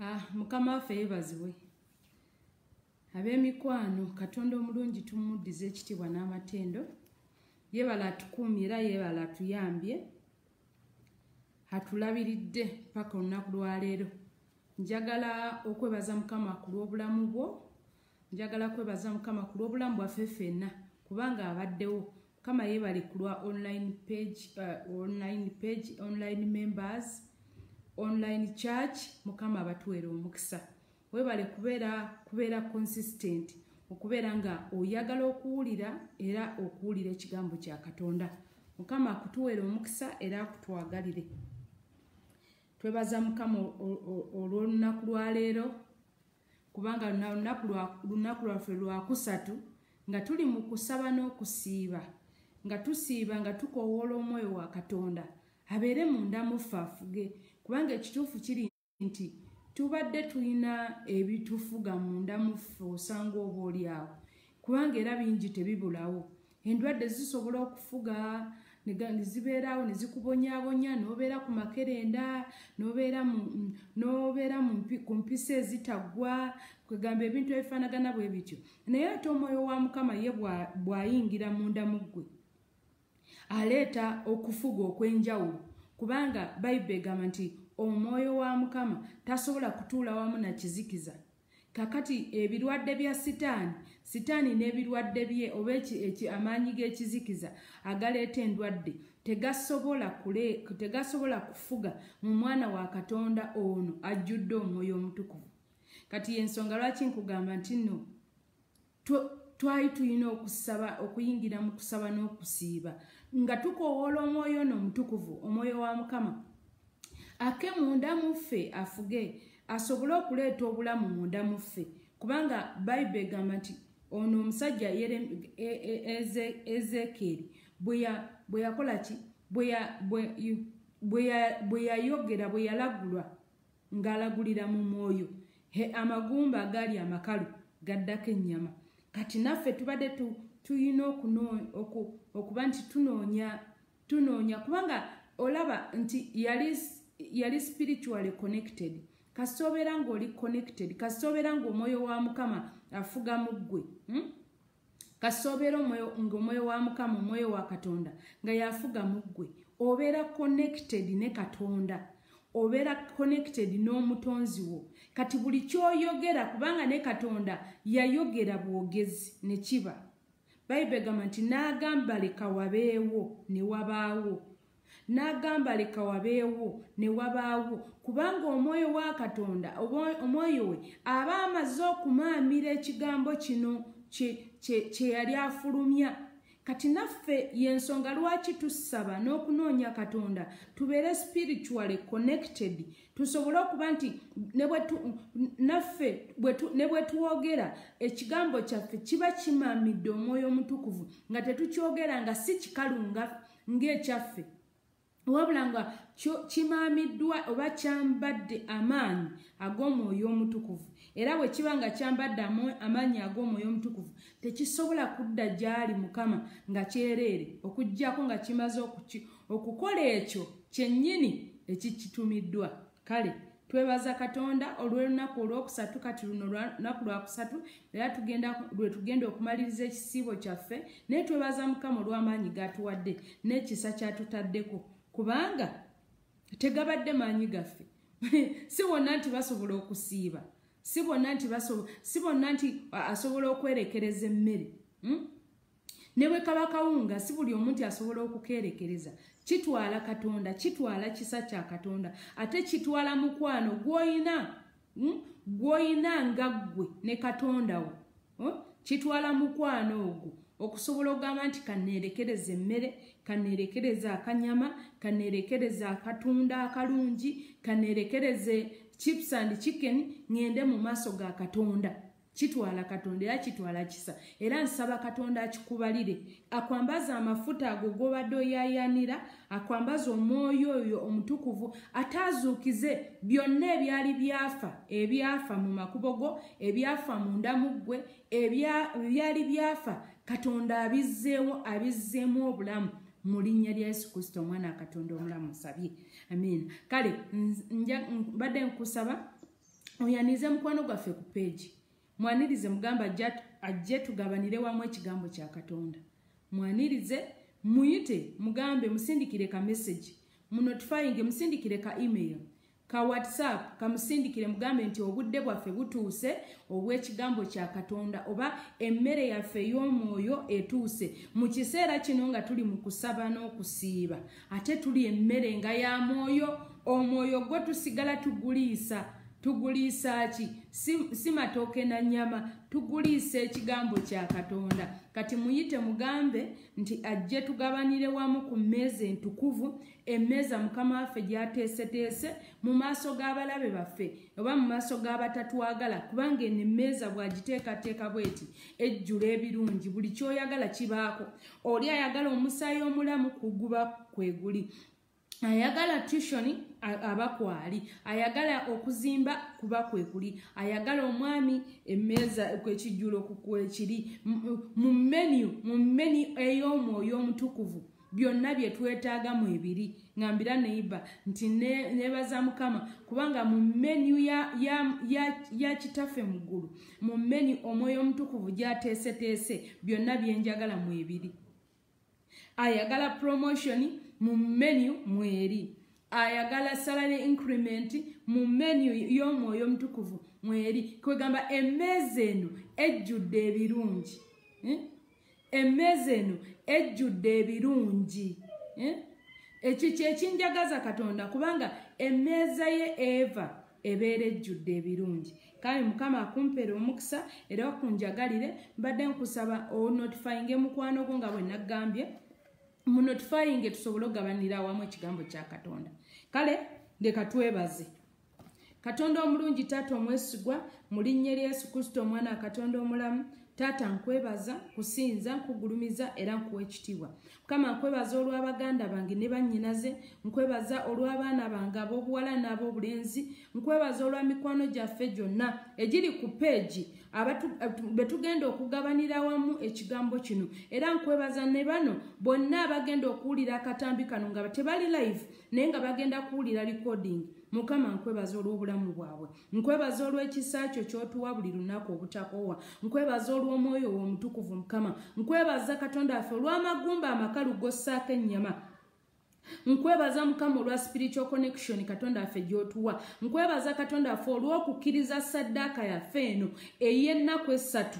Ah, mukama waffe yeebazibwe. Ab'emikwano katonda omulungi tumuddiza ekitiibwa n'amatendo. Yeebala atukuumye era yeebala atuyambye. Atulabiridde paka olunaku lwaleero njagala okwebaza mukama ku lw'obulamu bwo. Njagala kwebaza mukama ku lw'obulamu bwaffe ffenna kubanga abaddewo. Mukama yeebale ku lwa online page, uh, online page online members online church mukama abatuweera omukisa. Weebale kubeera kubeera consistent okubeera nga oyagala okuwulira era okuwulira ekigambo kya katonda. Mukama akutuweera omukisa era akutwagalire. Twebaza mukama olw'olunaku lwaleero kubanga lunaku lwaffe lwakusatu nga tuli mu kusaba n'okusiiba nga tusiiba nga tukowoola omwoyo wa katonda. Abeere munda muffe afuge kubanga ekituufu kiri nti tubadde tulina ebitufuga munda muffe osanga oba oli awo. Kubanga era bingi tebibulawo. Endwadde zisobola okufuga nezibeerawo nezikubonyaabonya nobeera ku makerenda nobeera ku mpisa ezitaggwa kwegamba ebintu ebifaanagana bwe bityo. Naye ate omwoyo wa mukama ye bw'ayingira munda mu ggwe aleeta okufuga okw'enjawulo kubanga bayibuli egamba nti omwoyo wa mukama tasobola kutuula wamu na kizikiza. Kakati ebirwadde bya sitaani sitaani n'ebirwadde bye oba amaanyi g'ekizikiza agaleeta endwadde tegasobola kufuga mu mwana wa katonda ono ajjudde omwoyo omutukuvu. Kati yensonga lwaki nkugamba nti nno? Twali tulina okusaba okuyingira mu kusaba n'okusiiba nga tukowoola omwoyo ono omutukuvu omwoyo wa mukama. Ake munda muffe afuge asobole okuleeta obulamu munda muffe kubanga bayibuli egamba nti ono omusajja ezekeeri bwe yakola ki? Bwe yayogera bwe yalagulwa ng'alagulira mu mwoyo. Amagumba agaali amakalu gaddako ennyama. Kati naffe tubadde tulina okuba nti tunoonya tunoonya kubanga olaba nti yali spiritually connected. Kasita obeera ngaoli connected kasita obeera ngaomwoyo wa mukama afuga mu ggwe hmm? kasita obeera ngaomwoyo wa mukama omwoyo wa katonda nga yafuga mu ggwe. Obeera connected ne katonda obeera connected n'omutonzi wo. Kati buli kyoyogera kubanga ne katonda yayogera bwogezi ne kiba bayibuli egamba nti n'agamba leka wabeewo ne wabaawo. N'agamba leka wabeewo ne wabaawo. Kubanga omwoyo wa katonda omwoyo we aba amaze okumaamira ekigambo kino kye yali afulumya kati naffe yensonga lwaki tusaba n'okunoonya katonda tubeere spiritually connected tusobole okuba nti naffe ne bwe tuwogera ekigambo kyaffe kiba kimaamidde omwoyo omutukuvu nga tetukyogera nga si kikalu ng'ekyaffe. Wabula nga kimaamiddwa oba kyambadde amaanyi ag'omwoyo omutukuvu era bwe kiba nga kyambadde amaanyi ag'omwoyo omutukuvu tekisobola kudda gy'ali mukama nga kyereere okugjako nga kimaze okukola ekyo kyennyini ekikitumiddwa kale twebaza katonda olw'olunaku olwokusatu kati luno lunaku lwakusatu era lwe tugenda okumaliriza ekisiibo kyaffe naye twebaza mukama olw'amaanyi gatuwadde n'ekisa kyatutaddeko kubanga tegabadde maanyi gaffe. Si bonna nti basobola okusiiba si bonna nti si bonna nti asobola okwerekereza emmere hmm? ne bwe kaba kawunga si buli omu nti asobola okukeerekereza kitwala katonda kitwala kisa kya katonda ate kitwala mukwano gw'oyina hmm? gw'oyina nga ggwe ne katonda wo kitwala mukwano ogwo okusobola okugamba nti kaneerekereza emmere kaneerekereza akanyama kaneerekereza akatunda akalungi kaneerekereze chips and chicken ŋŋende mu maaso ga katonda. Kitwala katonda era kitwala kisa. Era nsaba katonda akikubalire akwambaza amafuta ago gobadde oyayanira akwambaza omwoyo oyo omutukuvu ataazuukize byonna ebyali byafa ebyafa mu makubo go ebyafa mu ggwe ebyali byafa. Katonda abizzeewo abizzeemu obulamu mu linnya lya yesu kristo omwana akatonda omulamu nsabye amin kale mbadde nkusaba oyanize mukwano gwaffe ku peegi mwanirize mugamba ajje tugabanire wamu ekigambo kya katonda. Mwanirize muyite mugambe musindikire ka message. Munotifying musindikire ka email ka whatsapp kamusindikire mugambe nti obudde bwaffe butuuse obw'ekigambo kya katonda oba emmere yaffe ey'omwoyo etuuse. Mu kiseera kino nga tuli mu kusaba n'okusiiba ate tuli emmere nga ya mwoyo omwoyo gwe tusigala tuguliisa tuguliisa ki? Si, matooke na nyama tuguliisa ekigambo kya katonda. Kati muyite mugambe nti ajje tugabanire wamu ku mmeeza entukuvu emmeeza mukama waffe gyateeseteese mu maaso g'abalabe baffe oba mu maaso g'abatatwagala kubanga eno emmeeza bw'agiteekateeka bweti ejjula ebirungi buli kyoyagala kibaako. Oli ayagala omusaayi omulamu kuguba kweguli ayagala tushoni aba kwali ayagala okuzimba kuba kwekuli ayagala omwami emmeeza kwekijjulo kwekiri mu meniu mu meni ey'omwoyo omutukuvu byonna bye twetaagamu ebiri. Ngambira neiba nti nebaza mukama kubanga mu meniu ya, kitaffe mu ggulu mu meni omwoyo omutukuvu gyateeseteese byonna byenjagala mu ebiri. Ayagala promotioni mu menu mweri ayagala salary increment mu menu y'omwoyo omutukuvu mweri kwegamba emmeeza eno ejjudde ebirungi eh? emmeeza eno ejjudde ebirungi eh? ekyo kyekinjagaza katonda kubanga emmeeza ye eva ebeera ejjudde ebirungi kale mukama akumpeera omukisa era okunjagalire mbadde nkusaba onotifyinge mukwano gwo nga bwe naggambye munotifyinge tusobole okugabanira awamu ekigambo kya katonda kale leka twebaze. Katonda omulungi taata omwesigwa mu linnya lya yesu kristo omwana wa katonda omulamu taata nkwebaza kusinza nkugulumiza era nkuwa ekitiibwa. Mukama nkwebaza olw'abaganda bange ne bannyinaze nkwebaza olw'abaana bange ab'obuwala n'ab'obulenzi nkwebaza olwa mikwano gyaffe gyonna egiri ku peegi be tugenda okugabanira wamu ekigambo kino era nkwebaza ne bano bonna abagenda okuwulira akatambi kano nga tebali live naye nga bagenda kuwulira recording. Mukama nkwebaza olw'obulamu bwabwe. Nkwebaza olw'ekisa kyo kyotuwa buli lunaku obutakoowa nkwebaza olw'omwoyo w'omutukuvu mukama. Nkwebaza katonda waffe olw'amagumba amakalu gossaako ennyama nkwebaza mukama olwa spiritual connection katonda waffe gyotuwa. Nkwebaza katonda waffe olw'okukkiriza saddaaka yaffe eno. Ey'ennaku essatu.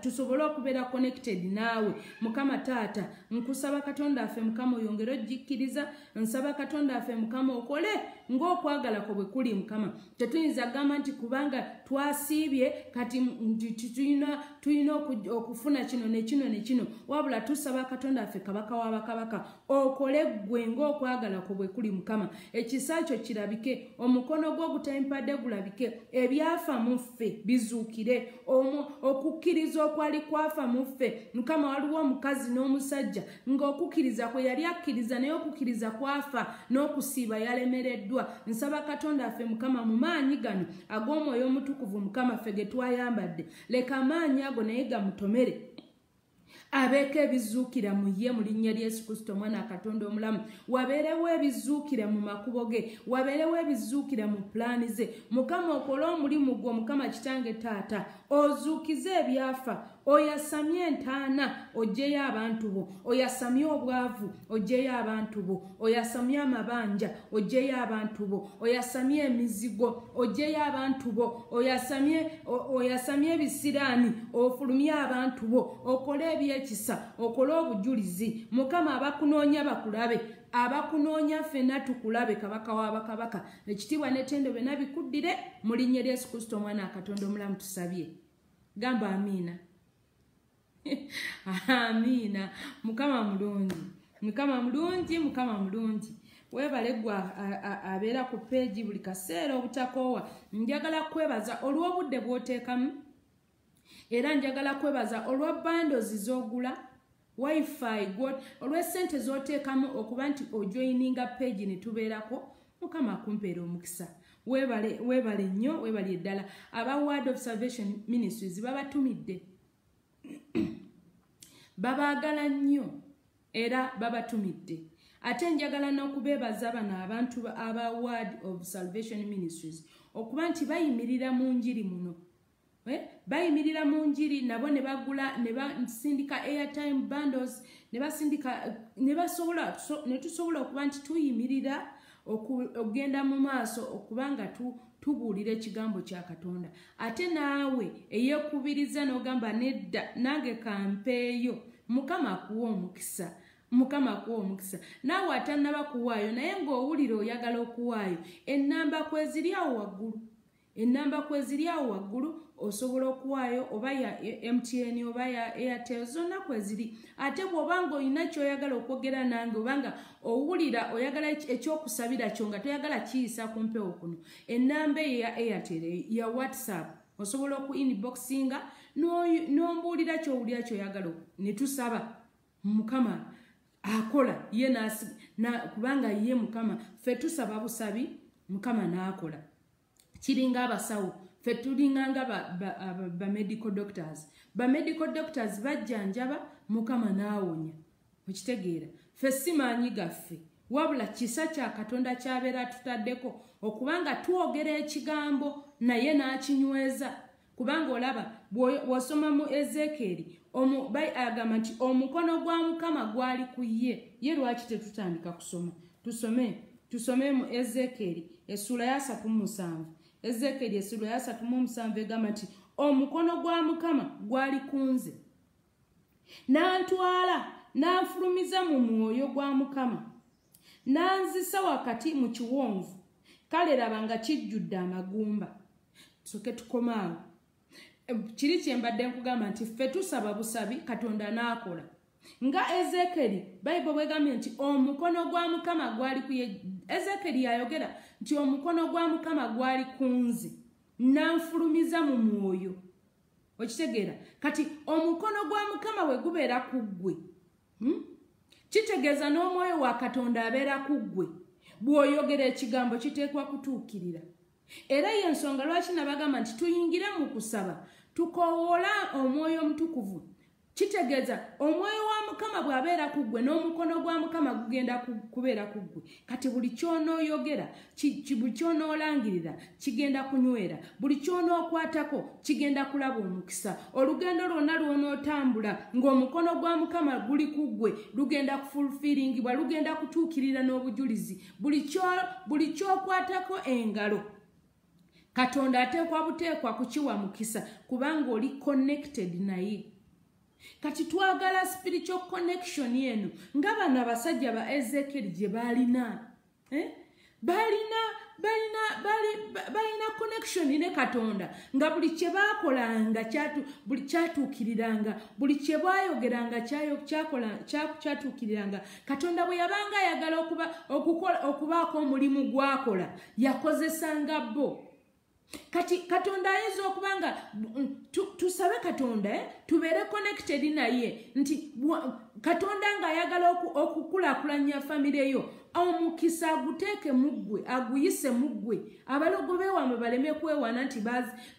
Tusobole okubeera connected naawe. Mukama taata nkusaba katonda affe mukama oyongere ogikkiriza. Nsaba katonda affe mukama okole ng'okwagala kwe bwe kuli mukama. Tetuyinza kugamba nti kubanga twasiibye kati tulina okufuna kino nekino nekino wabula tusaba katonda affe kabaka w'abakabaka okole ggwe ng'okwagala kwe bwe kuli mukama. Ekisa kyo kirabike omukono gwo ogutempadde gulabike ebyafa mu ffe bizuukire. Okukkiriza okwali kwafa mu ffe mukama waliwo omukazi n'omusajja ng'okukkiriza kwe yali akkiriza naye okukkiriza kwafa n'okusiiba yalemereddwa. Nsaba katonda affe mukama mu maanyi gano ag'omwoyo omutukuvu mukama ffe ge twayambadde. Leka amaanyi ago naye gamutomere. Abeeko ebizuukira mu ye mu linnya lya yesu kristo omwana katonda omulamu. Wabeerewo ebizuukira mu makubo ge wabeerewo ebizuukira mu pulaani ze. Mukama okole omulimu gwo mukama kitange taata. Ozuukize ebyafa oyasamye entaana ogyeyo abantu bo. Oyasamye obwavu ogyeyo abantu bo. Oyasamye amabanja ogyeyo abantu bo. Oyasamye emizigo ogyeyo abantu bo. Oyasamye ebisiraani ofulumye abantu bo. Okole ebyekisa okole obujulizi. Mukama abakunoonya bakulabe abakunoonya ffenna tukulabe kabaka w'abakabaka ekitiibwa netendo byonna bikuddire mu linnya lya yesu kristo omwana akatonda omulamu tusabye. Gamba amiina amiina. Mukama mulungi. Mukama mulungi mukama mulungi. Weebale gwe abeera ku peegi buli kaseera obutakoowa njagala kwebaza olw'obudde bw'oteekamu. Era njagala kwebaza olwa bandozi z'ogula wifi olw'essente z'oteekamu okuba nti ojoyininga peegi ne tubeerako mukama akumpeera omukisa. Weebale nnyo weebale eddala. Aba word of salvation ministries babatumidde babaagala nnyo era babatumidde. Ate njagala n'okubeebaza bano abantu aba word of salvation ministries okuba nti bayimirira mu njiri muno. Bayimirira mu njiri nabo ne bagula ne basindika airtime bundles ne basindika ne basobola ne tusobola okuba nti tuyimirira okugenda mu maaso okuba nga tubuulira ekigambo kya katonda. Ate naawe eyekubiriza n'ogamba nedda nange kampeeyo. Mukama akuwa omukisa. Mukama akuwa omukisa. Naawe atannaba kuwaayo naye ng'owulira oyagala okuwaayo ennamba kweziri awo waggulu. Ennamba kweziri awo waggulu osobola okuwaayo oba ya mtn oba ya airtel zonna kweziri ate bw'obanga olina kyoyagala okwogera nange obanga owulira oyagala ekyokusabira kyo nga toyagala kiyisa ku mpewo kuno ennamba eyo ya airtel ya whatsapp osobola oku inboxinga n'ombuulira kyowulira kyoyagala ne tusaba mukama akola ye kubanga ye mukama ffe tusaba busabi mukama n'akola. Kiringa abasawo ffe tulinganga bamedical doctors. Bamedical doctors bajjanjaba mukama n'awonya okitegeera ffe simaanyi gaffe. Wabula kisa kya katonda kyabeera tutaddeko okubanga twogera ekigambo naye n'akinyweza. Kubanga olaba bw'osoma mu ezekeri agamba nti omukono gwa mukama gwali ku ye. Ye lwaki tetutandika kusoma? Tusome tusome mu ezekeri essula ya 37 ezekeri essula ya 37 egamba nti omukono gwa mukama gwali kunze n'antwala n'anfulumiza mu mwoyo gwa mukama. N'anzisa wakati mu kiwonvu. Kale laba nga kijjudde amagumba. Soke tukomaawo kiri kyembadde nkugamba nti ffe tusaba busabi katonda n'akola. Nga ezekeri bayibuli bwegambye nti omukono gwa mukama gwali ku ezekeri yayogera nti omukono gwa mukama gwali kunzi nanfulumiza mu mwoyo. Okitegeera? Kati omukono gwa mukama we gubeera ku ggwe hmm? kitegeeza n'omwoyo wa katonda abeera ku ggwe bw'oyogera ekigambo kiteekwa kutuukirira. Era yensonga lwaki nabagamba nti tuyingire mu kusaba tukowoola omwoyo omutukuvu kitegeeza omwoyo wa mukama bw'abeera ku ggwe n'omukono gwa mukama gugenda kubeera ku ggwe. Kati buli kyonooyogera buli kyonoolangirira kigenda kunywera. Buli kyonookwatako kigenda kulaba omukisa. Olugendo lwonna lwonootambula ng'omukono gwa mukama guli ku ggwe lugenda kufulfiringibwa lugenda kutuukirira n'obujulizi. Buli kyokwatako engalo katonda ateekwa buteekwa kukiwa mukisa kubanga oli connected naye kati twagala spiritual connection eno nga bano abasajja ba ezekeri gye balina eh? balina balina balina connection ne katonda nga buli kye baakolanga kyatuukiriranga buli kye bwayogeranga kyatuukiriranga. Katonda bwe yabanga ayagala okubaako omulimu gwakola yakozesanga bo kati katonda ayinza okuba nga tusabe katonda eh? tubeere connected naye. Nti katonda ngaayagala okukulaakulanya famire yo omukisa aguteeke muggwe aguyise muggwe. Abalogo bewamwe baleme kwewaana nti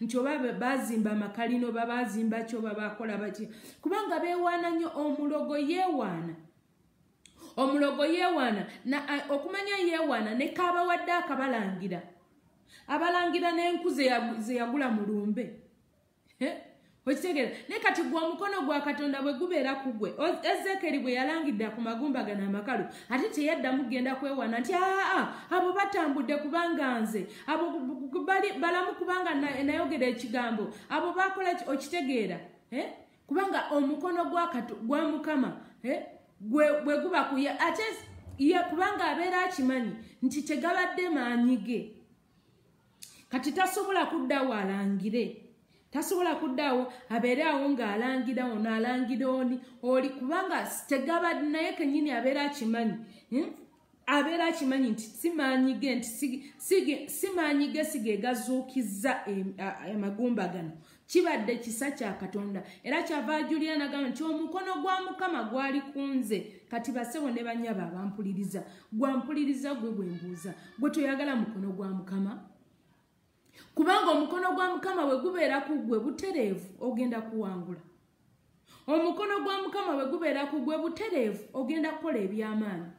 nti oba bazimba amakalino oba bazimba ki oba bakola batya kubanga beewaana nnyo omulogo yeewaana. Omulogo yeewaana okumanya yeewaana ne kaabawadde akabalangira abalangira n'enku ze yagula mu lumbe. Okitegeera. Naye kati gwe omukono gwa katonda bwe gubeera ku gwe ezekeri bwe yalangidde ku magumba gano amakalu ate teyaddamu genda kwewana nti aa abo batambudde kubanga nze abo balamu kubanga nayogera ekigambo abo bakola okitegeera. Kubanga omukono gwa mukama bwe guba kuye ate kubanga abeera akimanyi nti tegabadde maanyi ge kati tasobola kuddawo alangire. Tasobola kuddawo abeere awo ng'alangira ono alangira oni. Oli kubanga tegaba naye kenyini abeera akimanyi hmm? abeera akimanyi nti simaanyi ge nti simaanyi ge sigegazuukiza amagumba gano. Kibadde kisa kya katonda. Era kyava ajulira nagamba nti omukono gwa mukama gwali kunze kati basewo ne banyaba abampuliriza. Gwampuliriza gwe gwembuuza gwe toyagala mukono gwa mukama kubanga omukono gwa mukama bwe gubeera ku ggwe butereevu ogenda kuwangula omukono gwa mukama bwe gubeera ku ggwe butereevu ogenda kukola ebyamaanyi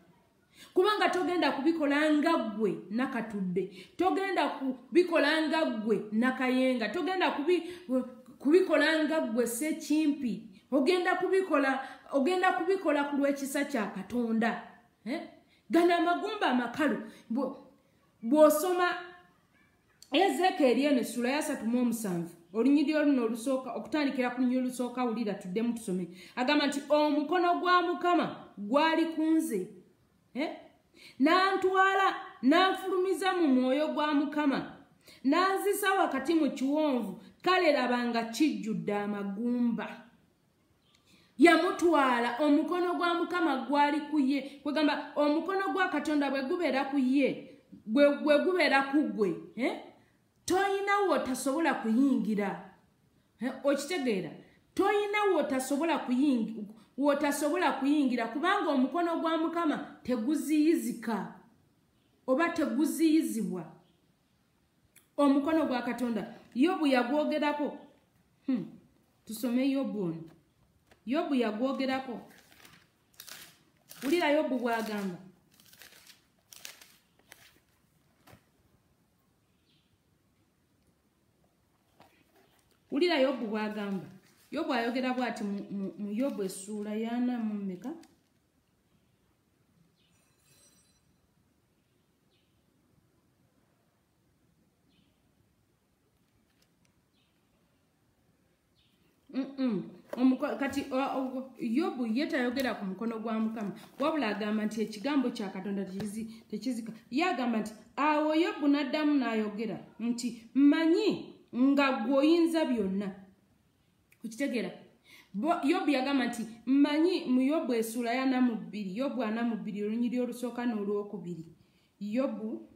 kubanga togenda kubikola nga ggwe nakatudde togenda kubikola nga ggwe nakayenga togenda kubikola nga ggwe sekimpi ogenda kubikola ogenda kubikola ku lw'ekisa kya katonda eh? gano amagumba amakalu bw'osoma ezekeeri eno essula ya satu mu omusanvu. Olunyiri oluno olusooka okutandikira ku lunyiri olusooka wulira tuddemu tusome. Agamba nti omukono gwa mukama gwali kunze eh? n'antwala n'anfulumiza mu mwoyo gwa mukama. N'anzisa wakati mu kiwonvu kale laba nga kijjudde amagumba. Yamutwala omukono gwa mukama gwali ku ye. Kwegamba omukono gwa katonda bwe gubeera ku ye bwe gubeera ku gwe. Eh? Toyina wotasobola kuyingira. Okitegeera. Toyina wotasobola wotasobola kuyingira kubanga omukono gwa mukama teguziyizika oba teguziyizibwa omukono gwa katonda. Yobu yagwogerako. Hmm. tusome yobu ono. Yobu yagwogerako. Wulira yobu bwagamba wulira yobu bwagamba. Yobu ayogera bwati mu yobu essuula yana mu mmeka kati yobu ye tayogera ku mukono gwa mukama. Wabula agamba nti ekigambo kya katonda tekizika ye agamba nti awo yobu n'addamu n'ayogera nti mmanyi nga gweoyinza byonna. Kukitegeera yobu yagamba nti mmanyi mu yobu esuula ya namu bbiri yobu anamu bbiri olunyiri olusooka n'olwokubiri. Yobu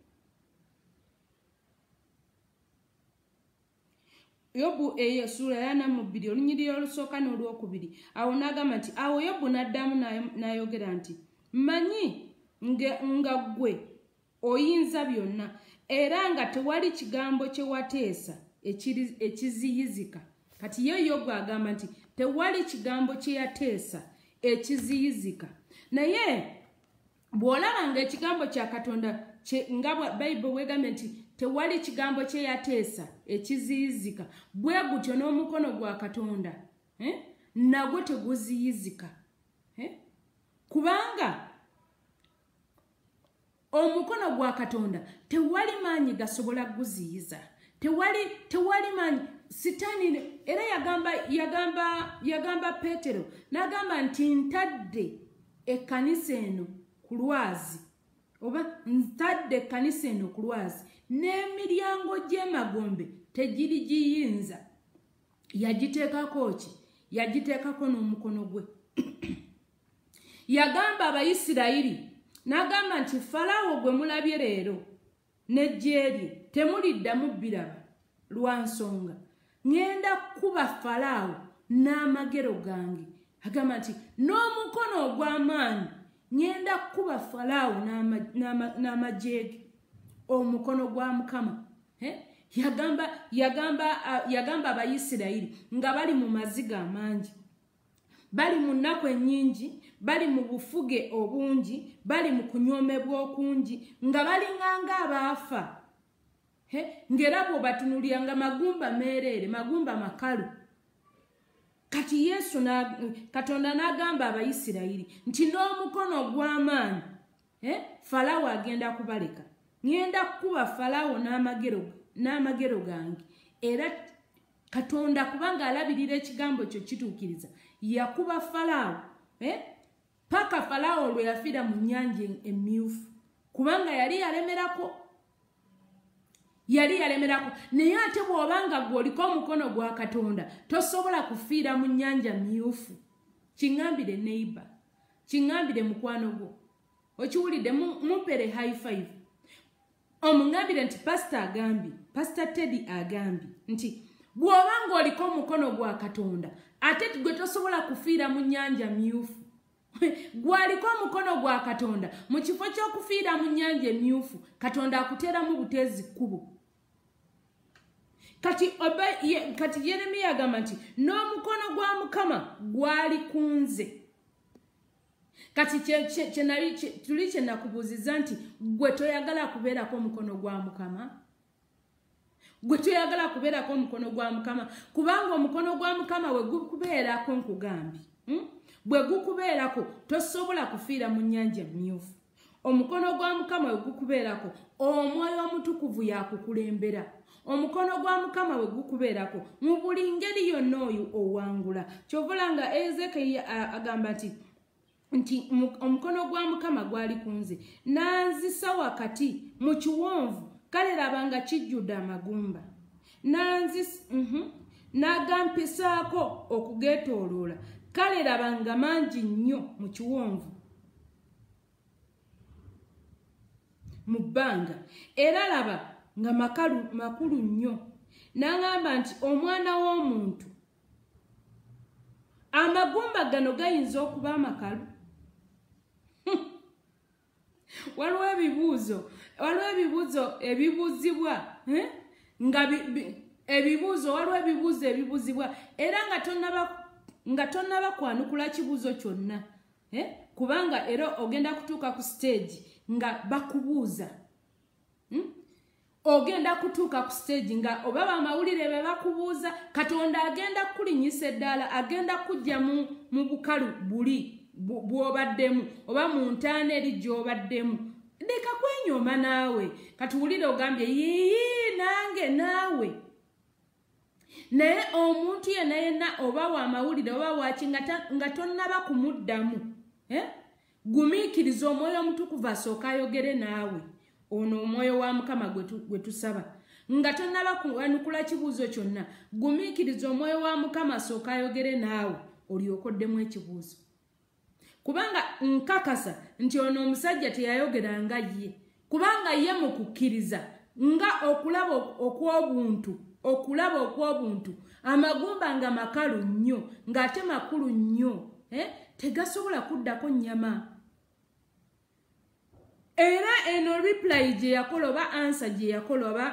yobu eyo sula yana mu bbiri olunyiriri olusooka n'olwokubiri. Awo n'agamba nti awo yobu n'addamu n'ayogera nti mmanyi nga ggwe oyinza byonna era nga tewali kigambo kye wateesa ekiziyizika kati ye yobu agamba nti tewali kigambo kye yateesa ekiziyizika naye bw'olaba nga ekigambo kya katonda nga bayibuli bwegambye nti tewali kigambo kyeyateesa ekiziyizika bwe gutyo n'omukono gwa katonda eh? nagwo teguziyizika eh? kubanga omukono gwa katonda tewali maanyi gasobola guziyiza tewali tewali maanyi sitaani era yagamba yagamba yagamba petero n'agamba nti ntadde ekkanisa eno ku lwazi oba ntadde ekkanisa eno ku lwazi. N'emiryango gy'emagombe tegiri giyinza yagiteekako ki? Yagiteekako n'omukono gwe. Yagamba abayisirayiri n'agamba nti falaawo gwe mulabye leero n'ejjeerye temuliddamu biraba lwa nsonga. Ŋŋenda kuba falaawo n'amagero gange agamba nti n'omukono ogw'amaanyi ŋŋenda kuba falaawo n'amajeege. Omukono gwa mukama yagamba yagamba yagamba abayisirayiri nga bali mu maziga amangi. Bali mu nnaku ennyingi bali mu bufuge obungi bali mu kunyoomebwa okungi nga balinganga abaafa ng'era bw'obatunulira nga magumba meereere magumba makalu kati yesu katonda n'agamba abayisirayiri nti n'omukono ogw'amaanyi falawo agenda kubaleka ŋenda kukuba falaawo n'amagero gange era katonda kubanga alabirira ekigambo kyo kituukiriza yakuba falaawo eh? Paka falaawo lwe yafiira mu nnyanja emyufu. Kubanga yali yalemerako yali yalemerako. Naye ate bw'obanga gweoliko omukono gwa katonda tosobola kufiira mu nnyanja myufu. Kiŋŋambire neiba kiŋŋambire mukwano gwo. Okiwulidde mupere high five. Omuŋambire nti pasita agambye pasita teddy agambye nti bw'oba ng'oliko omukono gwa katonda ate gwe tosobola kufiira mu nnyanja myufu gwaliko omukono gwa katonda. Mu kifo ky'okufiira mu nnyanja emyufu katonda akuteeramu buteezi kkubo. Kati kati yeremiya agamba nti n'omukono gwa mukama gwali kunze kati tuli kyenakubuuziza nti gwe toyagala kubeerako omukono gwa mukama? Gwe toyagala kubeerako omukono gwa mukama? Kubanga omukono gwa mukama we gukubeerako nkugambye hmm? Bwe gukubeerako tosobola kufiira mu nnyanja myufu omukono gwa mukama we gukubeerako omwoyo omutukuvu yakukulembera. Omukono gwa mukama we gukubeerako mu buli ngeri yonna oyo owangula. Kyovula nga ezekiya agamba nti nti omukono gwa mukama gwali ku nze nanzisa wakati mu kiwonvu kale laba nga kijjudde amagumba. Mhm, n'agampisaako okugeetooloola kale laba nga mangi nnyo mu kiwonvu. Mu bbanga. Era laba nga makalu makulu nnyo. N'aŋamba nti omwana w'omuntu amagumba gano gayinza okuba amakalu? Waliwo ebibuuzo waliwo ebibuuzo ebibuuzibwa eh? nga ebibuuzo waliwo ebibuuzo ebibuuzibwa. Era nga tonaba nga tonnaba kwanukula kibuuzo kyonna eh? kubanga era ogenda kutuuka ku stage nga bakubuuza hmm? ogenda kutuuka ku stage nga oba bamawulire be bakubuuza katonda agenda kukulinyisa eddaala agenda kujja mu, mu bukalu buli bwobaddemu oba mu ntaana eri gyobaddemu leka kwenyooma naawe katuwulire ogambye yiyi nange naawe naye omuntu yenna yenna oba wamawulire oba waki nga tonnaba kumuddamu eh? gumiikiriza omwoyo omutukuvu asooka ayogere naawe. Ono omwoyo wa mukama gwe tusaba. Nga tonnaba kuanukula kibuuzo kyonna gumiikiriza omwoyo wa mukama asooka ayogere naawe olyokoddemu ekibuuzo. Kubanga nkakasa nti ono omusajja teyayogeranga ye. Kubanga ye mu kukkiriza nga okulaba okw'obuntu okulaba okw'obuntu. Amagumba nga makalu nnyo ng'ate makulu nnyo eh? tegasobola kuddako nnyama. Era eno reply gye yakola oba ansa gye yakola oba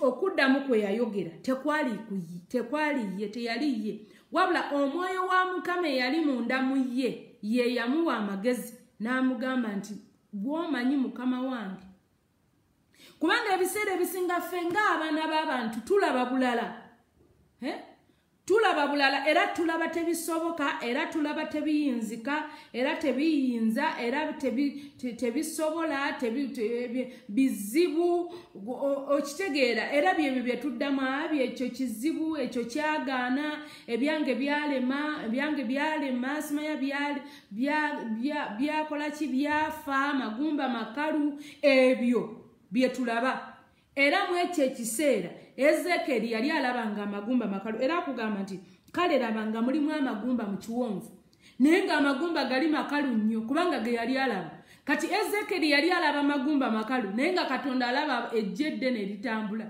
okuddamu kwe yayogera tekwali ye teyali ye. Wabula omwoyo wa mukama eyali munda mu ye ye yamuwa amagezi n'amugamba nti bw'omanyi mukama wange kubanga ebiseera ebisinga ffe ngaabaana b'abantu tulaba bulala. Tulaba bulala era tulaba tebisoboka era tulaba tebiyinzika era tebiyinza era tebisobola bizibu okitegeera. Era byebyo byetuddamu abyo ekyo kizibu ekyo kyagaana ebyange byalema ebyange byalema simanya byakolaki byafa magumba makalu ebyo byetulaba era mu ekyo ekiseera ezekeri yali alaba nga amagumba makalu era akugamba nti kale laba nga mulimu amagumba mu kiwonvu naye ngaamagumba gali makalu nnyo kubanga ge yali alaba. Kati ezekeri yali alaba amagumba makalu naye nga katonda alaba ejja eddene eritambula.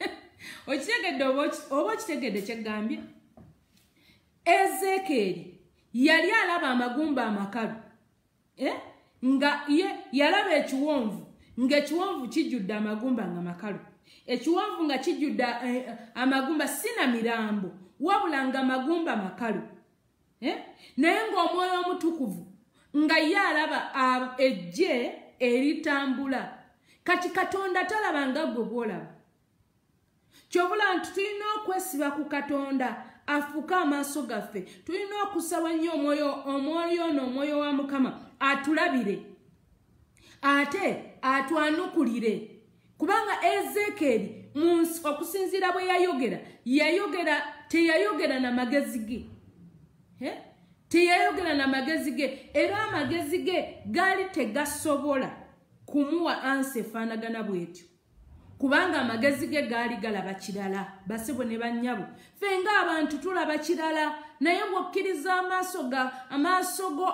Okitegedde oba okitegedde kyeggambye ezekeri yali alaba amagumba amakalu eh? Nga ye yalaba ekiwonvu ng'ekiwonvu kijjudde amagumba nga makalu. Ekiwonvu nga kijjudde eh, amagumba si na mirambo wabula nga magumba makalu. Eh? naye ng'omwoyo omutukuvu nga ye alaba ejje eritambula. Kati katonda talaba nga gwe bwolaba kyobula nti tulina okwesiba ku katonda afuuke amaaso gaffe tulina okusaba nnyo omwoyo omwoyo n'omwoyo wa mukama atulabire ate atwanukulire. Kubanga ezekeri okusinziira bwe yayogera yayogera teyayogera na magezi ge. Teyayogera na magezi ge era amagezi ge gaali tegasobola kumuwa ansi efaanagana bwetyo. Kubanga amagezi ge gaali galaba kirala basebo ne bannyabo fe ngaabantu tulaba kirala naye bwokkiriza amaaso ga amaaso go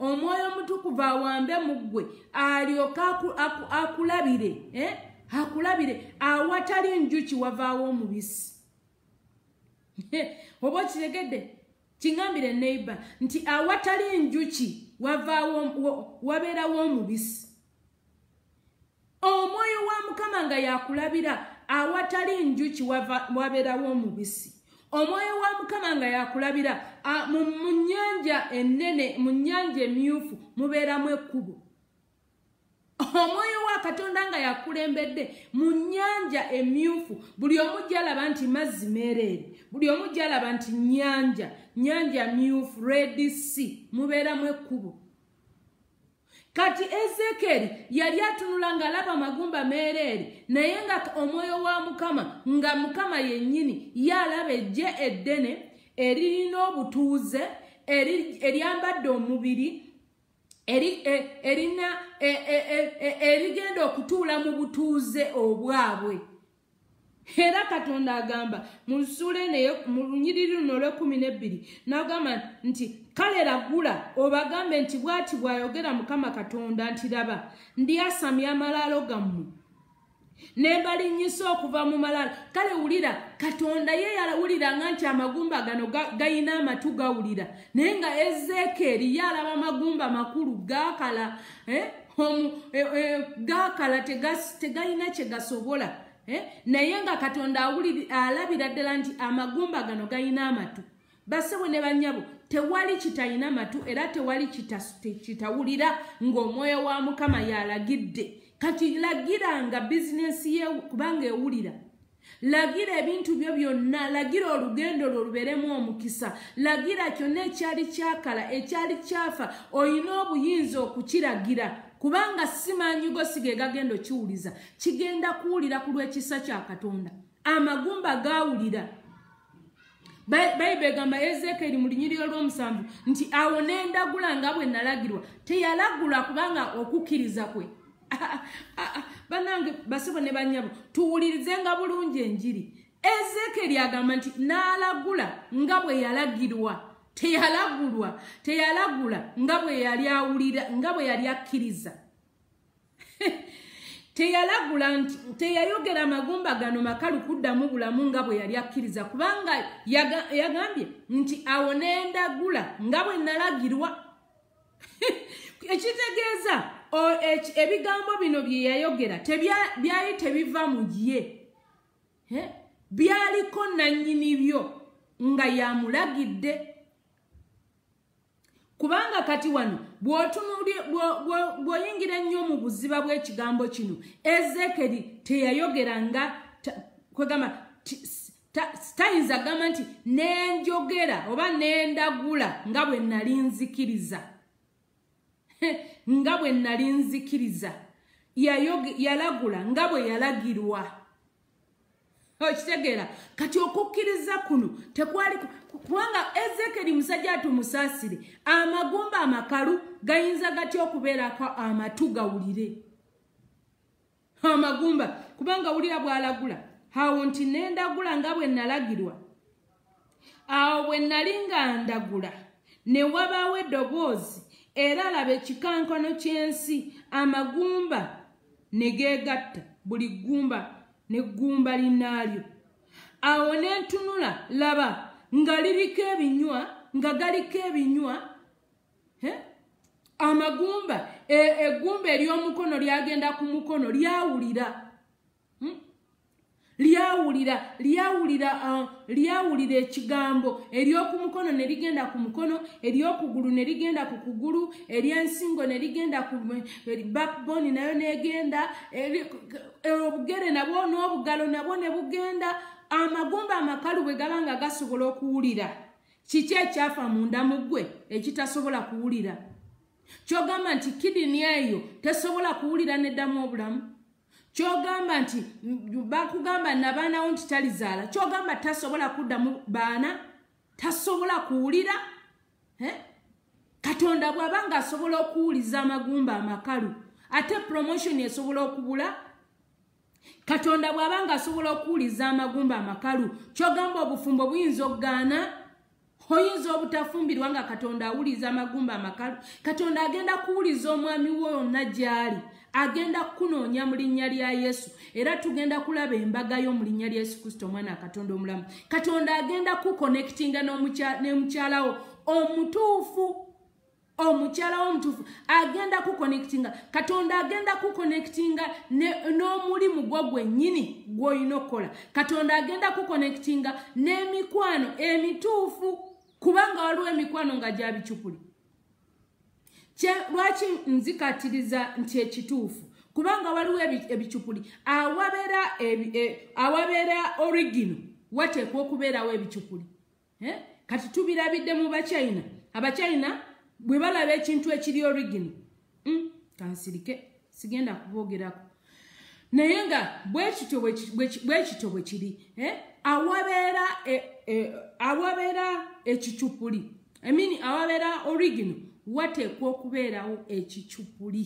omwoyo omutukuvu awambe mu ggwe alyoke akulabire eh? akulabire awatali njuki wavaawo omubisi. Oba okitegedde kiŋambire neiba nti awatali njuki wabeerawo omubisi. Omwoyo wa mukama nga yakulabira awatali njuki wabeerawo omubisi omwoyo wa mukama nga yakulabira mu nyanja ennene mu nyanja emyufu mubeeramu ekkubo. Omwoyo wa katonda nga yakulembedde mu nyanja emyufu buli omu gyalaba nti mazzi meereere buli omu gyalaba nti nyanja nyanja myufu red sea mubeeramu ekkubo kati ezekeri yali atunula ng'alaba amagumba meereere naye nga omwoyo wa mukama nga mukama yennyini ye alaba ejje eddene eririna obutuuze eryambadde omubiri erina erigenda okutuula mu butuuze obwabwe era katonda agamba mu eneyo mu lunyiriri luno olwekumi nebbiri nagamba nti kale ragula obagambe nti bw'ati bw'ayogera mukama katonda nti raba ndyasamya amalaalo gammwe nembalinyisa okuva mu malaalo kale wulira katonda ye yawuliranga nti amagumba gano gayina amatu gawulira naye nga ezeekeri ye alaba amagumba makulu gakala eh? e, e, gakala tegayina kyegasobola Eh? Naye nga katonda alabira ddala nti amagumba gano galina amatu. Basebwe ne banyabo tewali kitayina matu era tewali kitawulira ng'omwoyo wa mukama yalagidde. Kati lagiranga bizinesi ye kubanga ewulira. Lagira ebintu byo byonna lagira olugendo lwo luberemu omukisa lagira kyonna ekyali kyakala ekyali kyafa olina obuyinza okukiragira kubanga simanyi go sige gagenda okiwuliza kigenda kuwulira ku lw'ekisa kya katonda. Amagumba gawulira bayibuli egamba ezekeri mu linyiriro lw'omusanvu nti awo nendagula nga bwe nalagirwa. Teyalagulwa kubanga okukkiriza kwe. Banange basibo ne banyabo tuwulirizenga bulungi enjiri. Ezekeri agamba nti naalagula nga bwe yalagirwa teyalagulwa teyalagula nga bwe yali awulira nga bwe yali akkiriza. Teyalagula nti teyayogera amagumba gano makalu kuddamu bulamu nga bwe yali akkiriza kubanga yagambye nti awo nendagula nga bwe nalagirwa. Ekitegeeza ebigambo bino bye yayogera byali tebiva mu ye. Byaliko nannyini byo nga yamulagidde kubanga kati wano bw'oyingira ennyo mu buziba bw'ekigambo kino ezekeri teyayogeranga kwegamba tayinza gamba nti nenjogera oba nendagula nga bwe nali nzikiriza nga bwe nali nzikiriza yalagula nga bwe yalagirwa okitegeera kati okukkiriza kuno tekwali kubanga ezekeri musajja atumusaasire amagumba amakalu gayinza gatya okubeerako amatu gawulire? Amagumba kubanga wulira bwalagula awo nti nendagula nga bwe nalagirwa. Awo bwe nali nga ndagula ne wabaawo eddoboozi era laba ekikankano ky'ensi amagumba ne geegatta buli ggumba neggumba linnaalyo awo ne ntunula laba nga liriko ebinywa nga galiko ebinywa amagumba eggumba ery'omukono lyagenda ku mukono lyawulira hmm? Lyawulira lyawulira uh, lyawulira ekigambo. Ery'oku mukono ne ligenda ku mukono ery'okugulu ne ligenda ku kugulu ery'ensingo ne ligenda ku backbone nayo negenda obugere nabwo n'obugalo nabwo ne bugenda. Amagumba amakalu bwe gaba nga gasobola okuwulira kiki ekyafa munda mu ggwe ekitasobola kuwulira? Kyogamba nti kidini eyo tesobola kuwulira neddamu obulamu kyogamba nti bakugamba nabaanawo nti talizaala kyogamba tasobola kuddamu baana tasobola kuwulira katonda bw'aba nga asobola okuwuliza amagumba amakalu ate promotion esobola okubula katonda bw'aba nga asobola okuwuliza amagumba amakalu kyogamba obufumbo buyinza okugaana oyinza obutafumbirwa nga katonda awuliza amagumba amakalu? Katonda agenda kuwuliza omwami we yonna gy'ali agenda kukunoonya mu linnya lya yesu. Era tugenda kulaba embaga yo mu linnya lya yesu kristo omwana akatonda omulamu. Katonda agenda kukonektinga ne mukyalawo omutuufu omukyala womutuufu agenda kukonectinga katonda agenda kukonectinga n'omulimu gwo gwennyini gw'olina okukola. Katonda agenda kukonectinga n'emikwano emituufu kubanga waliwo emikwano nga gya bicupuli lwaki nzikatiriza nti ekituufu? Kubanga waliwo ebicupuli awabeera e, origino wateekwa okubeerawo ebicupuli eh? kati tubirabidde mu bachina. Abachina bwe balaba ekintu ekiri origini mm, kansirike sigenda kuboogerako naye nga bwekityo bwe kiri eh? awabeera ekicupuli emini awabeera origino wateekwa okubeerawo ekicupuli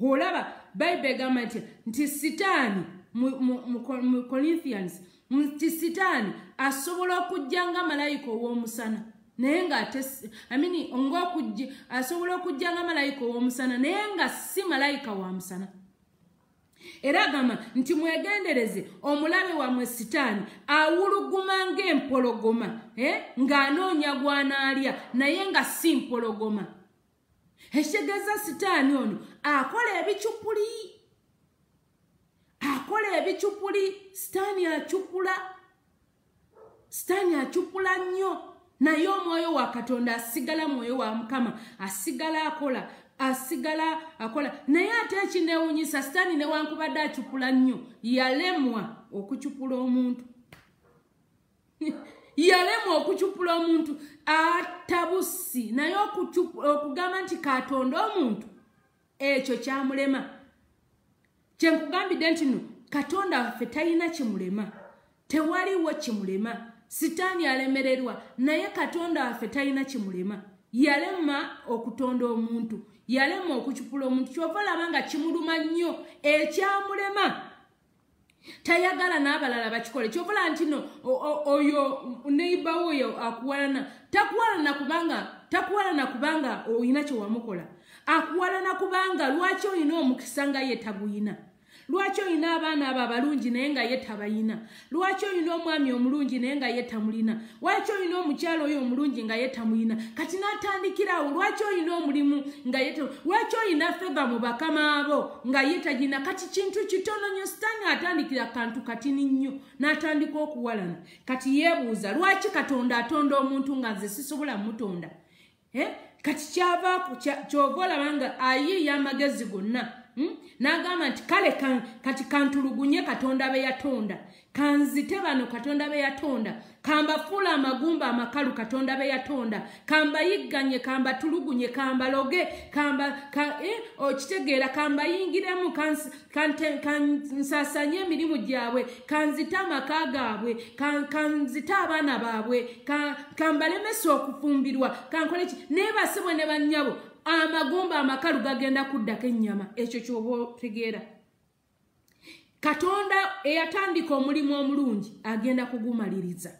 olaba bayibuli egamba nti nti sitaani mu corinthians nti sitaani asobola okujja nga malayika ow'omusana naye nga amini ngaokujja asobola okujja nga malayika ow'omusana naye nga si malayika wa musana era agamba nti mwegendereze omulabe wammwe sitaani awuluguma ng'empologoma eh? ng'anoonya gwanaalya naye nga si mpologoma. Ekitegeeza sitaani ono akola ebicupuli akola ebicupuli sitaani acupula sitaani acupula nnyo. Naye omwoyo wa katonda asigala mwoyo wa mukama asigala akola asigala akola. Naye ate ekinewunyisa sitaani newankubadde acupula nnyo yalemwa okucupula omuntu. Yalemwa okucupula omuntu atabusi. Naye okugamba nti katonda omuntu ekyo kyamulema. Kyenkugambidde nti no katonda waffe talina kimulema. Tewaliwo kimulema. Sitaani alemererwa naye katonda waffe talina kimulema. Yalema okutonda omuntu yalema okucupula omuntu kyova olaba nga kimuluma nnyo ekyamulema tayagala n'abalala bakikole. Kyovula nti no oyo neibawo oyo akuwalana takuwalana kubanga takuwalana kubanga oyina kyewamukola akuwalana kubanga lwaki oyina omukisa nga ye taguyina lwaki olina abaana abo abalungi naye nga ye tabayina? Lwaki olina omwami omulungi naye nga ye tamulina? Lwaki olina omukyalo oyo omulungi nga ye tamuyina? Kati n'atandikirawo lwaki olina omulimu nga ye lwaki olina feba mu bakama abo nga ye tagina kati kintu kitono nyo sitaani atandikira kantu katini nnyo n'atandika okuwalana. Kati yeebuuza lwaki katonda atonda omuntu nga nze sisobola mutonda eh? kati kyavaako kyova olaba nga ayiiya amagezi gonna? N'agamba nti kale kati kantulugunye katonda be yatonda. Kanzite bano katonda be yatonda. Kambafuula amagumba amakalu katonda be yatonda. Kambayigganye kambatulugunye kambaloge eh, okitegeera kambayingiremu kansasanye emirimu gyabwe kanzite amaka gaabwe kanzite abaana baabwe kambalemesa okufumbirwa kankoleki naye basibwe ne bannyabo amagumba amakalu gagenda kuddako ennyama ekyo kyoba otegeera. Katonda eyatandika omulimu omulungi agenda kugumaliriza.